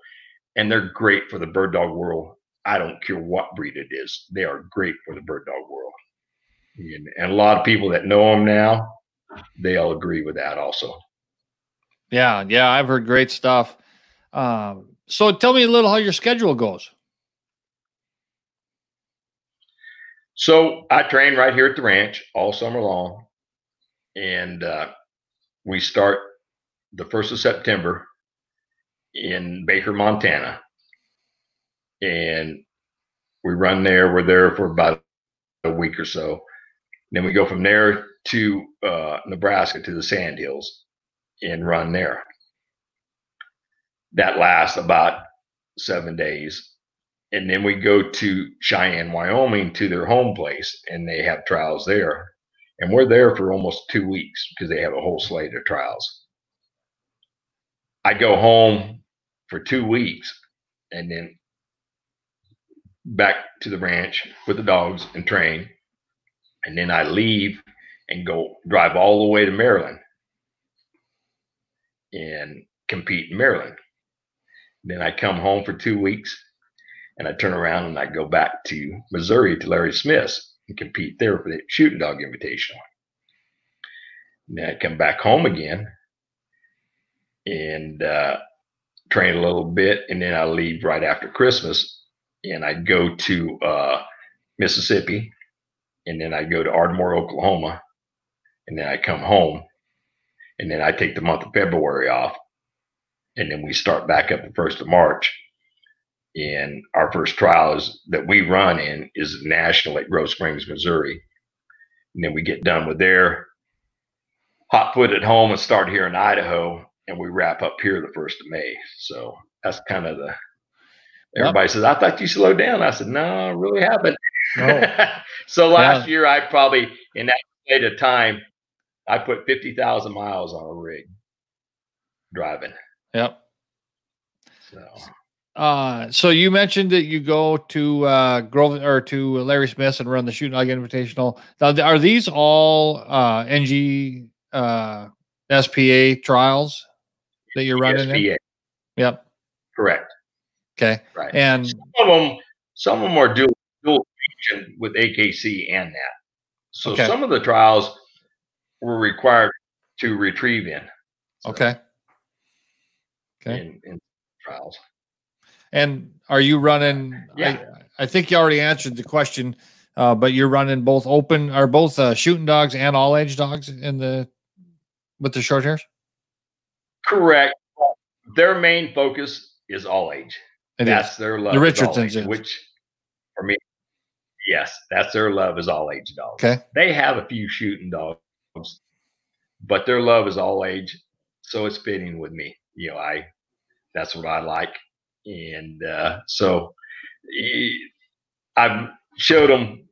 and they're great for the bird dog world. I don't care what breed it is. They are great for the bird dog world. And, and a lot of people that know them now, they all agree with that also. Yeah, yeah, I've heard great stuff. Um, so tell me a little how your schedule goes. So I train right here at the ranch all summer long, and uh, we start the first of September in Baker, Montana, and we run there. We're there for about a week or so. Then we go from there to uh, Nebraska to the Sandhills and run there. That lasts about seven days and then we go to Cheyenne, Wyoming to their home place and they have trials there. And we're there for almost two weeks because they have a whole slate of trials. I go home for two weeks and then back to the ranch with the dogs and train. And then I leave and go drive all the way to Maryland and compete in Maryland. Then I come home for two weeks and I turn around and I go back to Missouri to Larry Smith's and compete there for the shooting dog invitational. And then I come back home again and uh, train a little bit, and then I leave right after Christmas, and I go to uh, Mississippi, and then I go to Ardmore, Oklahoma, and then I come home, and then I take the month of February off, and then we start back up the first of March and our first trial is that we run in is national at Grove Springs, Missouri. And then we get done with there, hot foot at home and start here in Idaho, and we wrap up here the first of May. So that's kind of the everybody yep. says, I thought you slowed down. I said, No, I really haven't. No. so last yeah. year I probably in that state of time, I put fifty thousand miles on a rig driving. Yep. So uh, so you mentioned that you go to uh, Grove or to Larry Smith and run the Shooting Dog Invitational. Now, are these all uh, NG uh, SPA trials that you're running SPA. in? Yep. Correct. Okay. Right. And some of them, some of them are dual, dual with AKC and that. So okay. some of the trials were required to retrieve in. So okay. Okay. In, in, trials. And are you running? Yeah. I, I think you already answered the question, uh, but you're running both open, are both uh, shooting dogs and all age dogs in the with the short hairs? Correct. Their main focus is all age. It that's is. their love. The Richardsons, age, which for me, yes, that's their love is all age dogs. Okay. They have a few shooting dogs, but their love is all age, so it's fitting with me. You know, I that's what I like, and uh, so I've showed them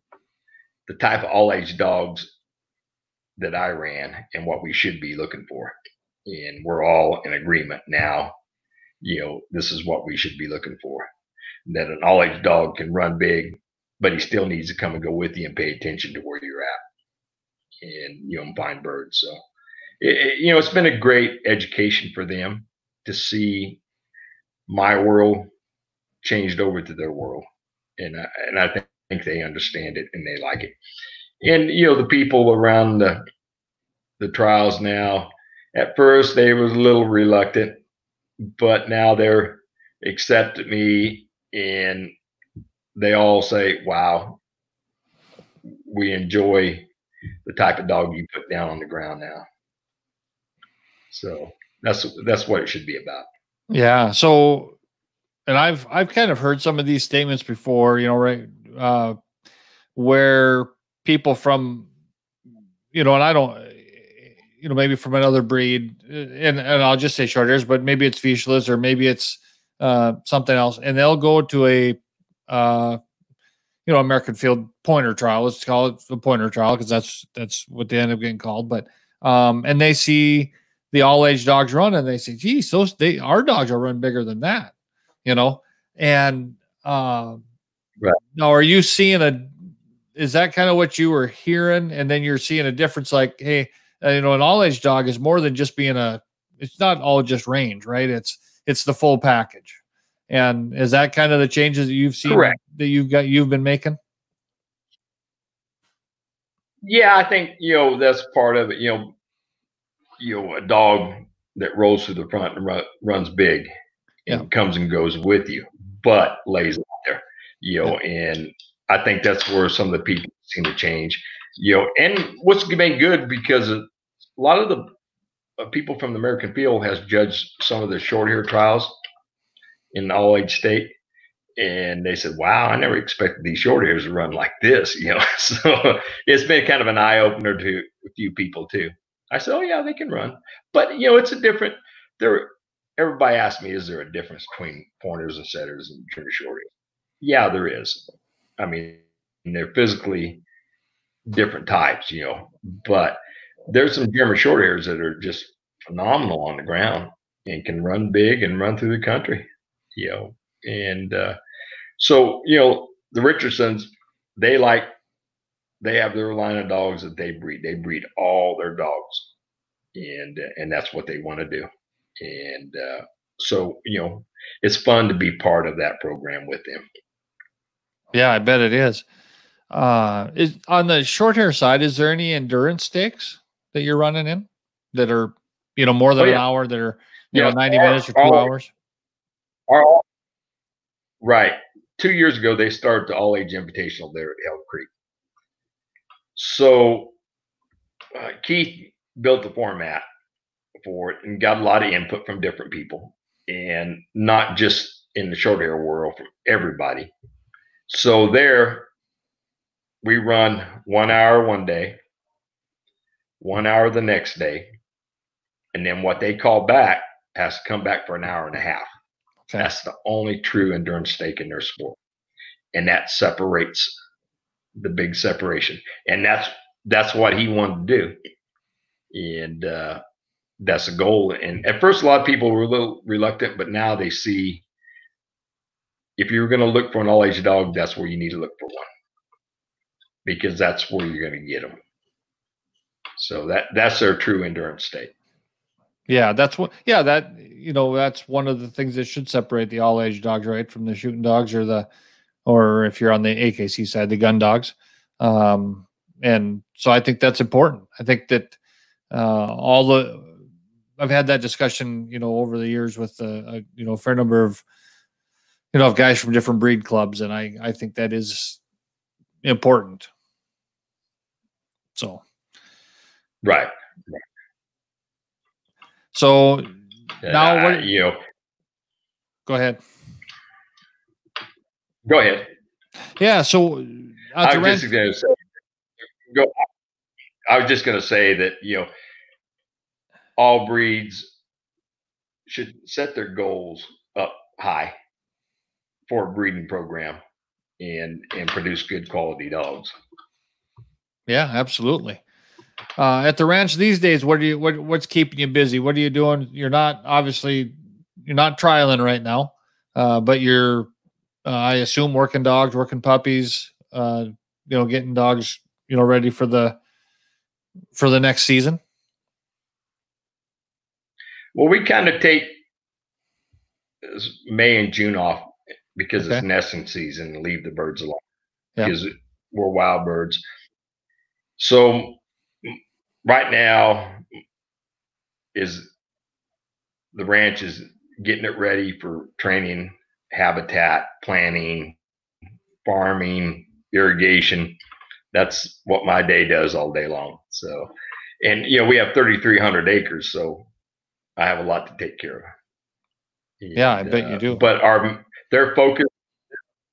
the type of all age dogs that I ran and what we should be looking for. And we're all in agreement now. You know, this is what we should be looking for. That an all age dog can run big, but he still needs to come and go with you and pay attention to where you're at and, you know, find birds. So, it, it, you know, it's been a great education for them to see my world changed over to their world. And I, and I think they understand it and they like it and you know the people around the the trials now at first they was a little reluctant but now they're accepted me and they all say wow we enjoy the type of dog you put down on the ground now. So that's that's what it should be about. Yeah so and i've i've kind of heard some of these statements before you know right uh where people from you know and i don't you know maybe from another breed and and i'll just say short hairs, but maybe it's Vizslas or maybe it's uh, something else and they'll go to a uh, you know american field pointer trial let's call it a pointer trial because that's that's what they end up getting called but um and they see the all age dogs run and they say geez those they our dogs are run bigger than that you know and uh right. now are you seeing a is that kind of what you were hearing? And then you're seeing a difference like, hey, uh, you know, an all age dog is more than just being a, it's not all just range, right? It's, it's the full package. And is that kind of the changes that you've seen Correct. that you've got, you've been making? Yeah, I think, you know, that's part of it. You know, you know, a dog that rolls through the front and run, runs big and yeah. comes and goes with you, but lays out there, you know, yeah. and I think that's where some of the people seem to change. You know, and what's been good because a lot of the uh, people from the American Field has judged some of the short hair trials in all age state, and they said, "Wow, I never expected these short hairs to run like this." You know, so it's been kind of an eye opener to a few people too. I said, "Oh yeah, they can run," but you know, it's a different. There, everybody asked me, "Is there a difference between pointers and setters and German short hairs?" Yeah, there is. I mean, they're physically different types, you know, but there's some German short hairs that are just phenomenal on the ground and can run big and run through the country, you know. And uh, so, you know, the Richardsons, they like, they have their line of dogs that they breed. They breed all their dogs, and and that's what they want to do. And uh, so, you know, it's fun to be part of that program with them. Yeah, I bet it is. Uh, is on the short hair side, is there any endurance stakes that you're running in that are, you know, more than oh, yeah. an hour that are, you yeah, know, 90 our, minutes or two our, hours? Our, right. Two years ago, they started the all age invitational there at Hell Creek. So uh, Keith built the format for it and got a lot of input from different people and not just in the short hair world from everybody so there, we run one hour one day, one hour the next day, and then what they call back has to come back for an hour and a half. Okay. That's the only true endurance stake in their sport, and that separates the big separation, and that's that's what he wanted to do, and uh, that's a goal. And at first, a lot of people were a little reluctant, but now they see if you're going to look for an all age dog, that's where you need to look for one because that's where you're going to get them. So that that's their true endurance state. Yeah, that's what. Yeah, that you know that's one of the things that should separate the all age dogs, right, from the shooting dogs or the, or if you're on the AKC side, the gun dogs. Um, and so I think that's important. I think that uh, all the I've had that discussion, you know, over the years with a, uh, a you know a fair number of you know of guys from different breed clubs, and I I think that is important. So, right. So now, what you go ahead. Go ahead. Yeah. So uh, I was just going to say, go. I was just going to say that you know, all breeds should set their goals up high for a breeding program and and produce good quality dogs. Yeah, absolutely. Uh, at the ranch these days, what are you what what's keeping you busy? What are you doing? You're not obviously you're not trialing right now, uh, but you're uh, I assume working dogs, working puppies, uh, you know, getting dogs, you know, ready for the for the next season. Well, we kind of take May and June off because okay. it's nesting season and leave the birds alone yeah. because we're wild birds. So right now is the ranch is getting it ready for training, habitat, planning, farming, irrigation. That's what my day does all day long. So, and you know, we have 3,300 acres, so I have a lot to take care of. And, yeah, I bet uh, you do. But our their focus,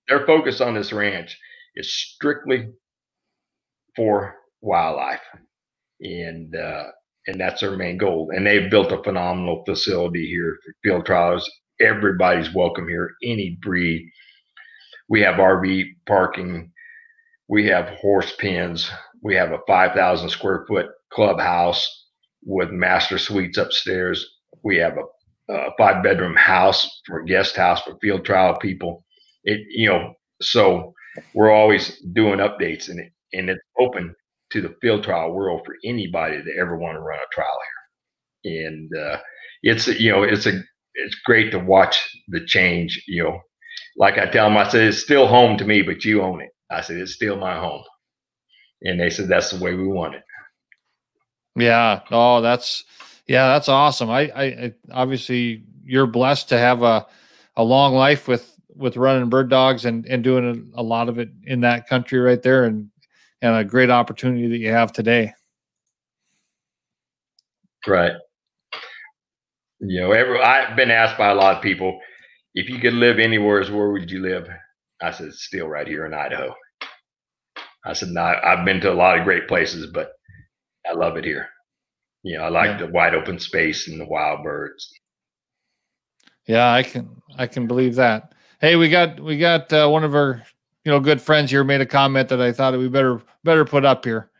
their focus on this ranch is strictly for wildlife and uh, and that's their main goal. And they've built a phenomenal facility here for field trials. Everybody's welcome here, any breed. We have RV parking. We have horse pens. We have a 5,000 square foot clubhouse with master suites upstairs. We have a, a five bedroom house for guest house for field trial people. It, you know, so we're always doing updates and it, and it's open to the field trial world for anybody that ever want to run a trial here. And uh, it's you know it's a it's great to watch the change. You know, like I tell them, I said it's still home to me, but you own it. I said it's still my home, and they said that's the way we want it. Yeah. Oh, that's yeah, that's awesome. I, I, I obviously you're blessed to have a a long life with with running bird dogs and and doing a, a lot of it in that country right there and and a great opportunity that you have today. Right. You know, every, I've been asked by a lot of people, if you could live anywhere, where would you live? I said, still right here in Idaho. I said, no, I've been to a lot of great places, but I love it here. You know, I like yeah. the wide open space and the wild birds. Yeah, I can I can believe that. Hey, we got we got uh, one of our you know, good friends here made a comment that I thought we better better put up here.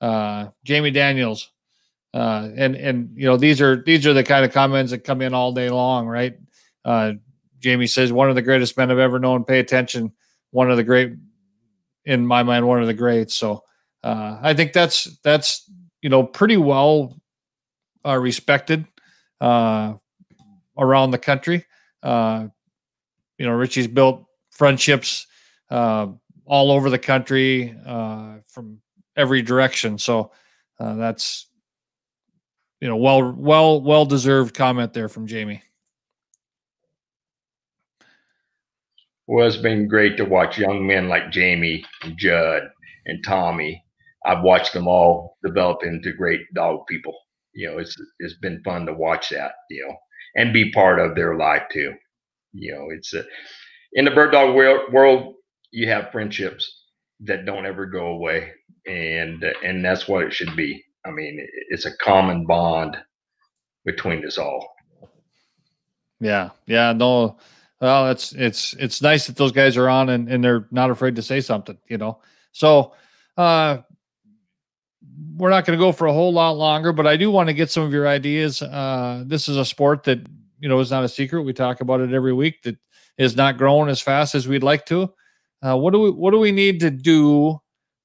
Uh, Jamie Daniels, uh, and and you know these are these are the kind of comments that come in all day long, right? Uh, Jamie says one of the greatest men I've ever known. Pay attention, one of the great, in my mind, one of the greats. So uh, I think that's that's you know pretty well uh, respected uh, around the country. Uh, you know, Richie's built friendships uh, all over the country uh, from every direction. So uh, that's you know well well well deserved comment there from Jamie. Well, it's been great to watch young men like Jamie, and Judd, and Tommy. I've watched them all develop into great dog people. You know, it's it's been fun to watch that. You know, and be part of their life too. You know, it's a, in the bird dog world you have friendships that don't ever go away, and and that's what it should be. I mean, it's a common bond between us all. Yeah, yeah, no. Well, it's it's it's nice that those guys are on and, and they're not afraid to say something, you know. So uh we're not going to go for a whole lot longer, but I do want to get some of your ideas. Uh this is a sport that you know is not a secret. We talk about it every week that is not growing as fast as we'd like to. Uh, what do we what do we need to do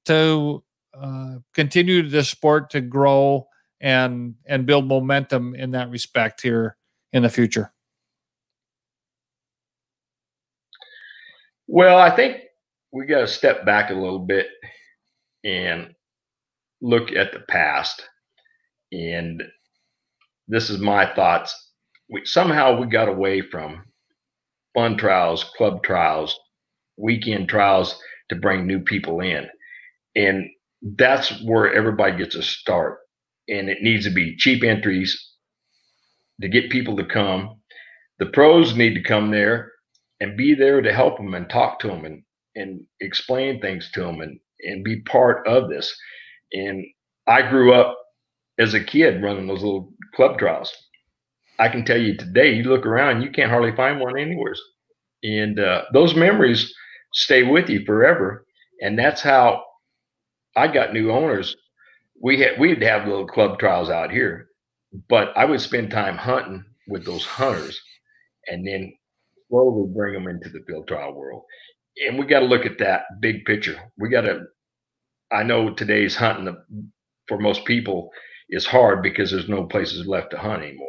to uh, continue the sport to grow and and build momentum in that respect here in the future? Well, I think we got to step back a little bit and look at the past. And this is my thoughts. We, somehow we got away from fun trials, club trials, weekend trials to bring new people in. And that's where everybody gets a start. And it needs to be cheap entries to get people to come. The pros need to come there and be there to help them and talk to them and, and explain things to them and, and be part of this. And I grew up as a kid running those little club trials. I can tell you today, you look around, you can't hardly find one anywhere. And uh, those memories stay with you forever. And that's how I got new owners. We had we'd have little club trials out here, but I would spend time hunting with those hunters, and then slowly bring them into the field trial world. And we got to look at that big picture. We got to. I know today's hunting for most people is hard because there's no places left to hunt anymore.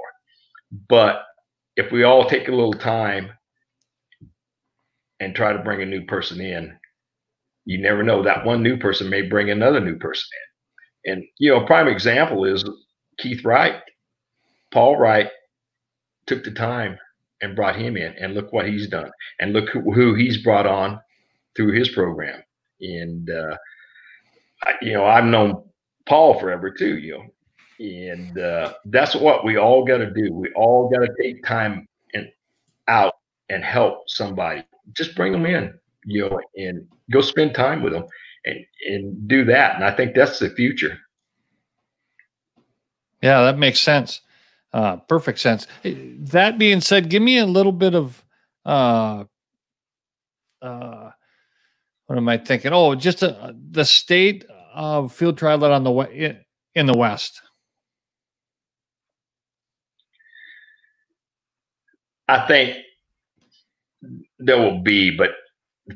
But if we all take a little time and try to bring a new person in, you never know. That one new person may bring another new person in. And, you know, a prime example is Keith Wright. Paul Wright took the time and brought him in, and look what he's done. And look who, he's brought on through his program. And, uh, I, you know, I've known Paul forever too, you know, and uh, that's what we all got to do. We all got to take time and out and help somebody. Just bring them in, you know, and go spend time with them and, and do that. And I think that's the future. Yeah, that makes sense. Uh, perfect sense. That being said, give me a little bit of uh, uh, what am I thinking? Oh, just a, uh, the state of field trial on the way in the West. I think there will be, but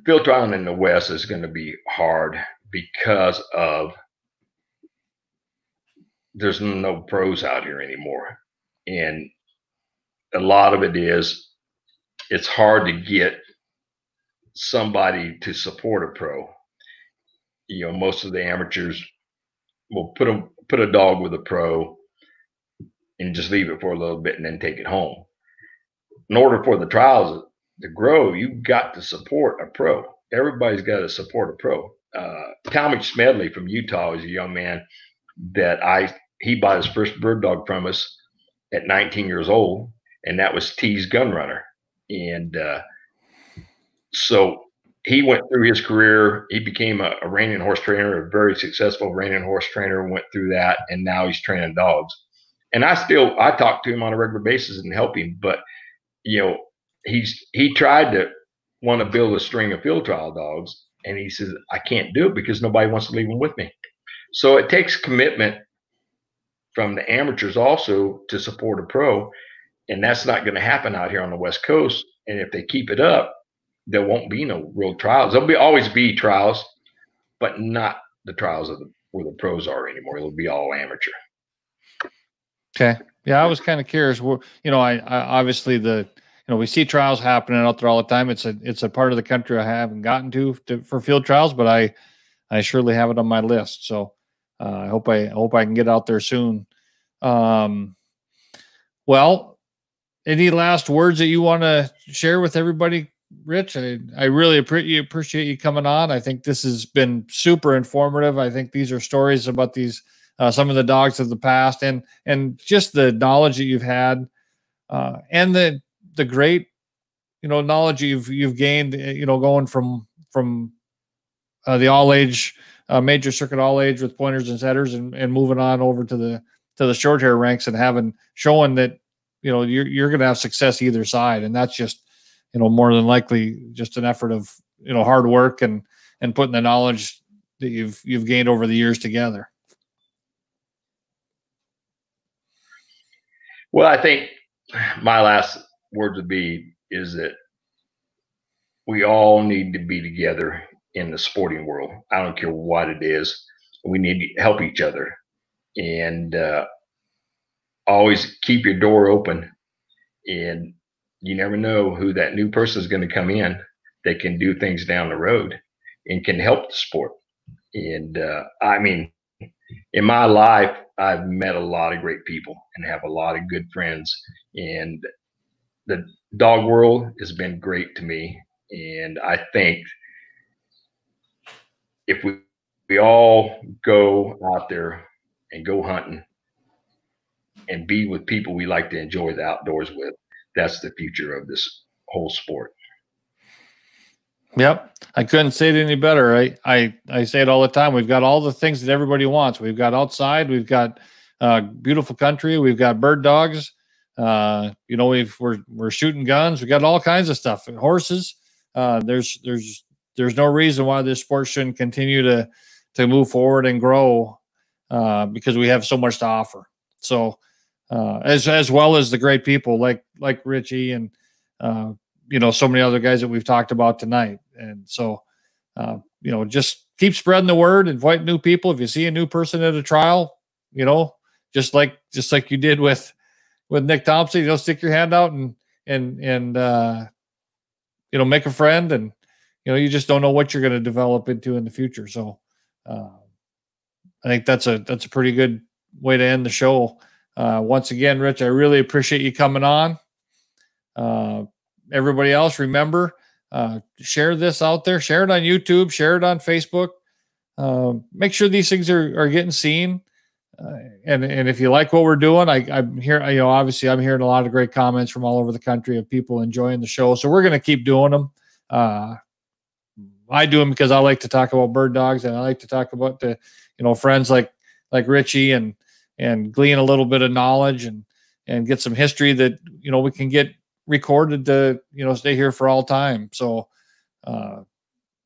field trialing in the West is going to be hard because of there's no pros out here anymore. And a lot of it is it's hard to get somebody to support a pro. You know, most of the amateurs will put a put a dog with a pro and just leave it for a little bit and then take it home. In order for the trials to grow, you've got to support a pro. Everybody's got to support a pro. Uh, Tommy Smedley from Utah is a young man that I he bought his first bird dog from us at 19 years old, and that was T's Gun Runner. And uh, so he went through his career. He became a, a reining horse trainer, a very successful reining horse trainer. Went through that, and now he's training dogs. And I still I talk to him on a regular basis and help him, but you know he's he tried to want to build a string of field trial dogs, and he says I can't do it because nobody wants to leave them with me. So it takes commitment from the amateurs also to support a pro, and that's not going to happen out here on the West Coast. And if they keep it up, there won't be no real trials. There'll be always be trials, but not the trials of the where the pros are anymore. It'll be all amateur. Okay. Yeah, I was kind of curious. you know, I, I obviously the know we see trials happening out there all the time. It's a it's a part of the country I haven't gotten to, to for field trials, but I I surely have it on my list. So uh, I hope I, I hope I can get out there soon. Um, well, any last words that you want to share with everybody, Rich? I, I really appreciate appreciate you coming on. I think this has been super informative. I think these are stories about these uh, some of the dogs of the past and and just the knowledge that you've had uh, and the the great you know knowledge you've you've gained you know going from from uh, the all age uh, major circuit all age with pointers and setters and, and moving on over to the to the short hair ranks and having showing that you know you're you're going to have success either side. And that's just you know more than likely just an effort of you know hard work and and putting the knowledge that you've you've gained over the years together. Well i think my last words would be is that we all need to be together in the sporting world. I don't care what it is. We need to help each other. And uh, always keep your door open, and you never know who that new person is going to come in that can do things down the road and can help the sport. And uh, I mean, in my life, I've met a lot of great people and have a lot of good friends. And the dog world has been great to me. And I think if we we all go out there and go hunting and be with people we like to enjoy the outdoors with, that's the future of this whole sport. Yep. I couldn't say it any better. I, I, I say it all the time. We've got all the things that everybody wants. We've got outside, we've got uh, beautiful country, we've got bird dogs. Uh, you know, we've, we're, we're shooting guns. We got all kinds of stuff. Horses. Uh, there's, there's, there's no reason why this sport shouldn't continue to, to move forward and grow uh, because we have so much to offer. So, uh, as as well as the great people like like Richie and uh, you know so many other guys that we've talked about tonight. And so, uh, you know, just keep spreading the word, invite new people. If you see a new person at a trial, you know, just like just like you did with with Nick Thompson, you know, stick your hand out and and and uh, you know make a friend, and you know you just don't know what you're going to develop into in the future. So, uh, I think that's a that's a pretty good way to end the show. Uh, once again, Rich, I really appreciate you coming on. Uh, everybody else, remember, uh, share this out there, share it on YouTube, share it on Facebook. Um, make sure these things are, are getting seen. Uh, and and if you like what we're doing, I, I'm here. You know, obviously, I'm hearing a lot of great comments from all over the country of people enjoying the show. So we're going to keep doing them. Uh, I do them because I like to talk about bird dogs, and I like to talk about the, you know, friends like like Richie and and glean a little bit of knowledge and and get some history that you know we can get recorded to you know stay here for all time. So uh,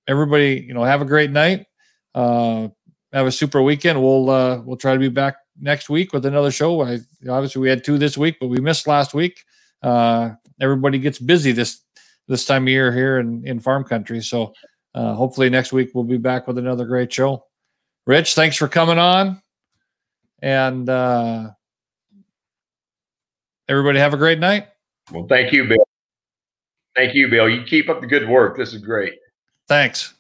everybody, you know, have a great night. Uh, have a super weekend. We'll uh, we'll try to be back next week with another show. I, obviously we had two this week, but we missed last week. Uh, everybody gets busy this this time of year here in in farm country. So uh, hopefully next week we'll be back with another great show. Rich, thanks for coming on. And uh, everybody have a great night. Well, thank you, Bill. Thank you, Bill. You keep up the good work. This is great. Thanks.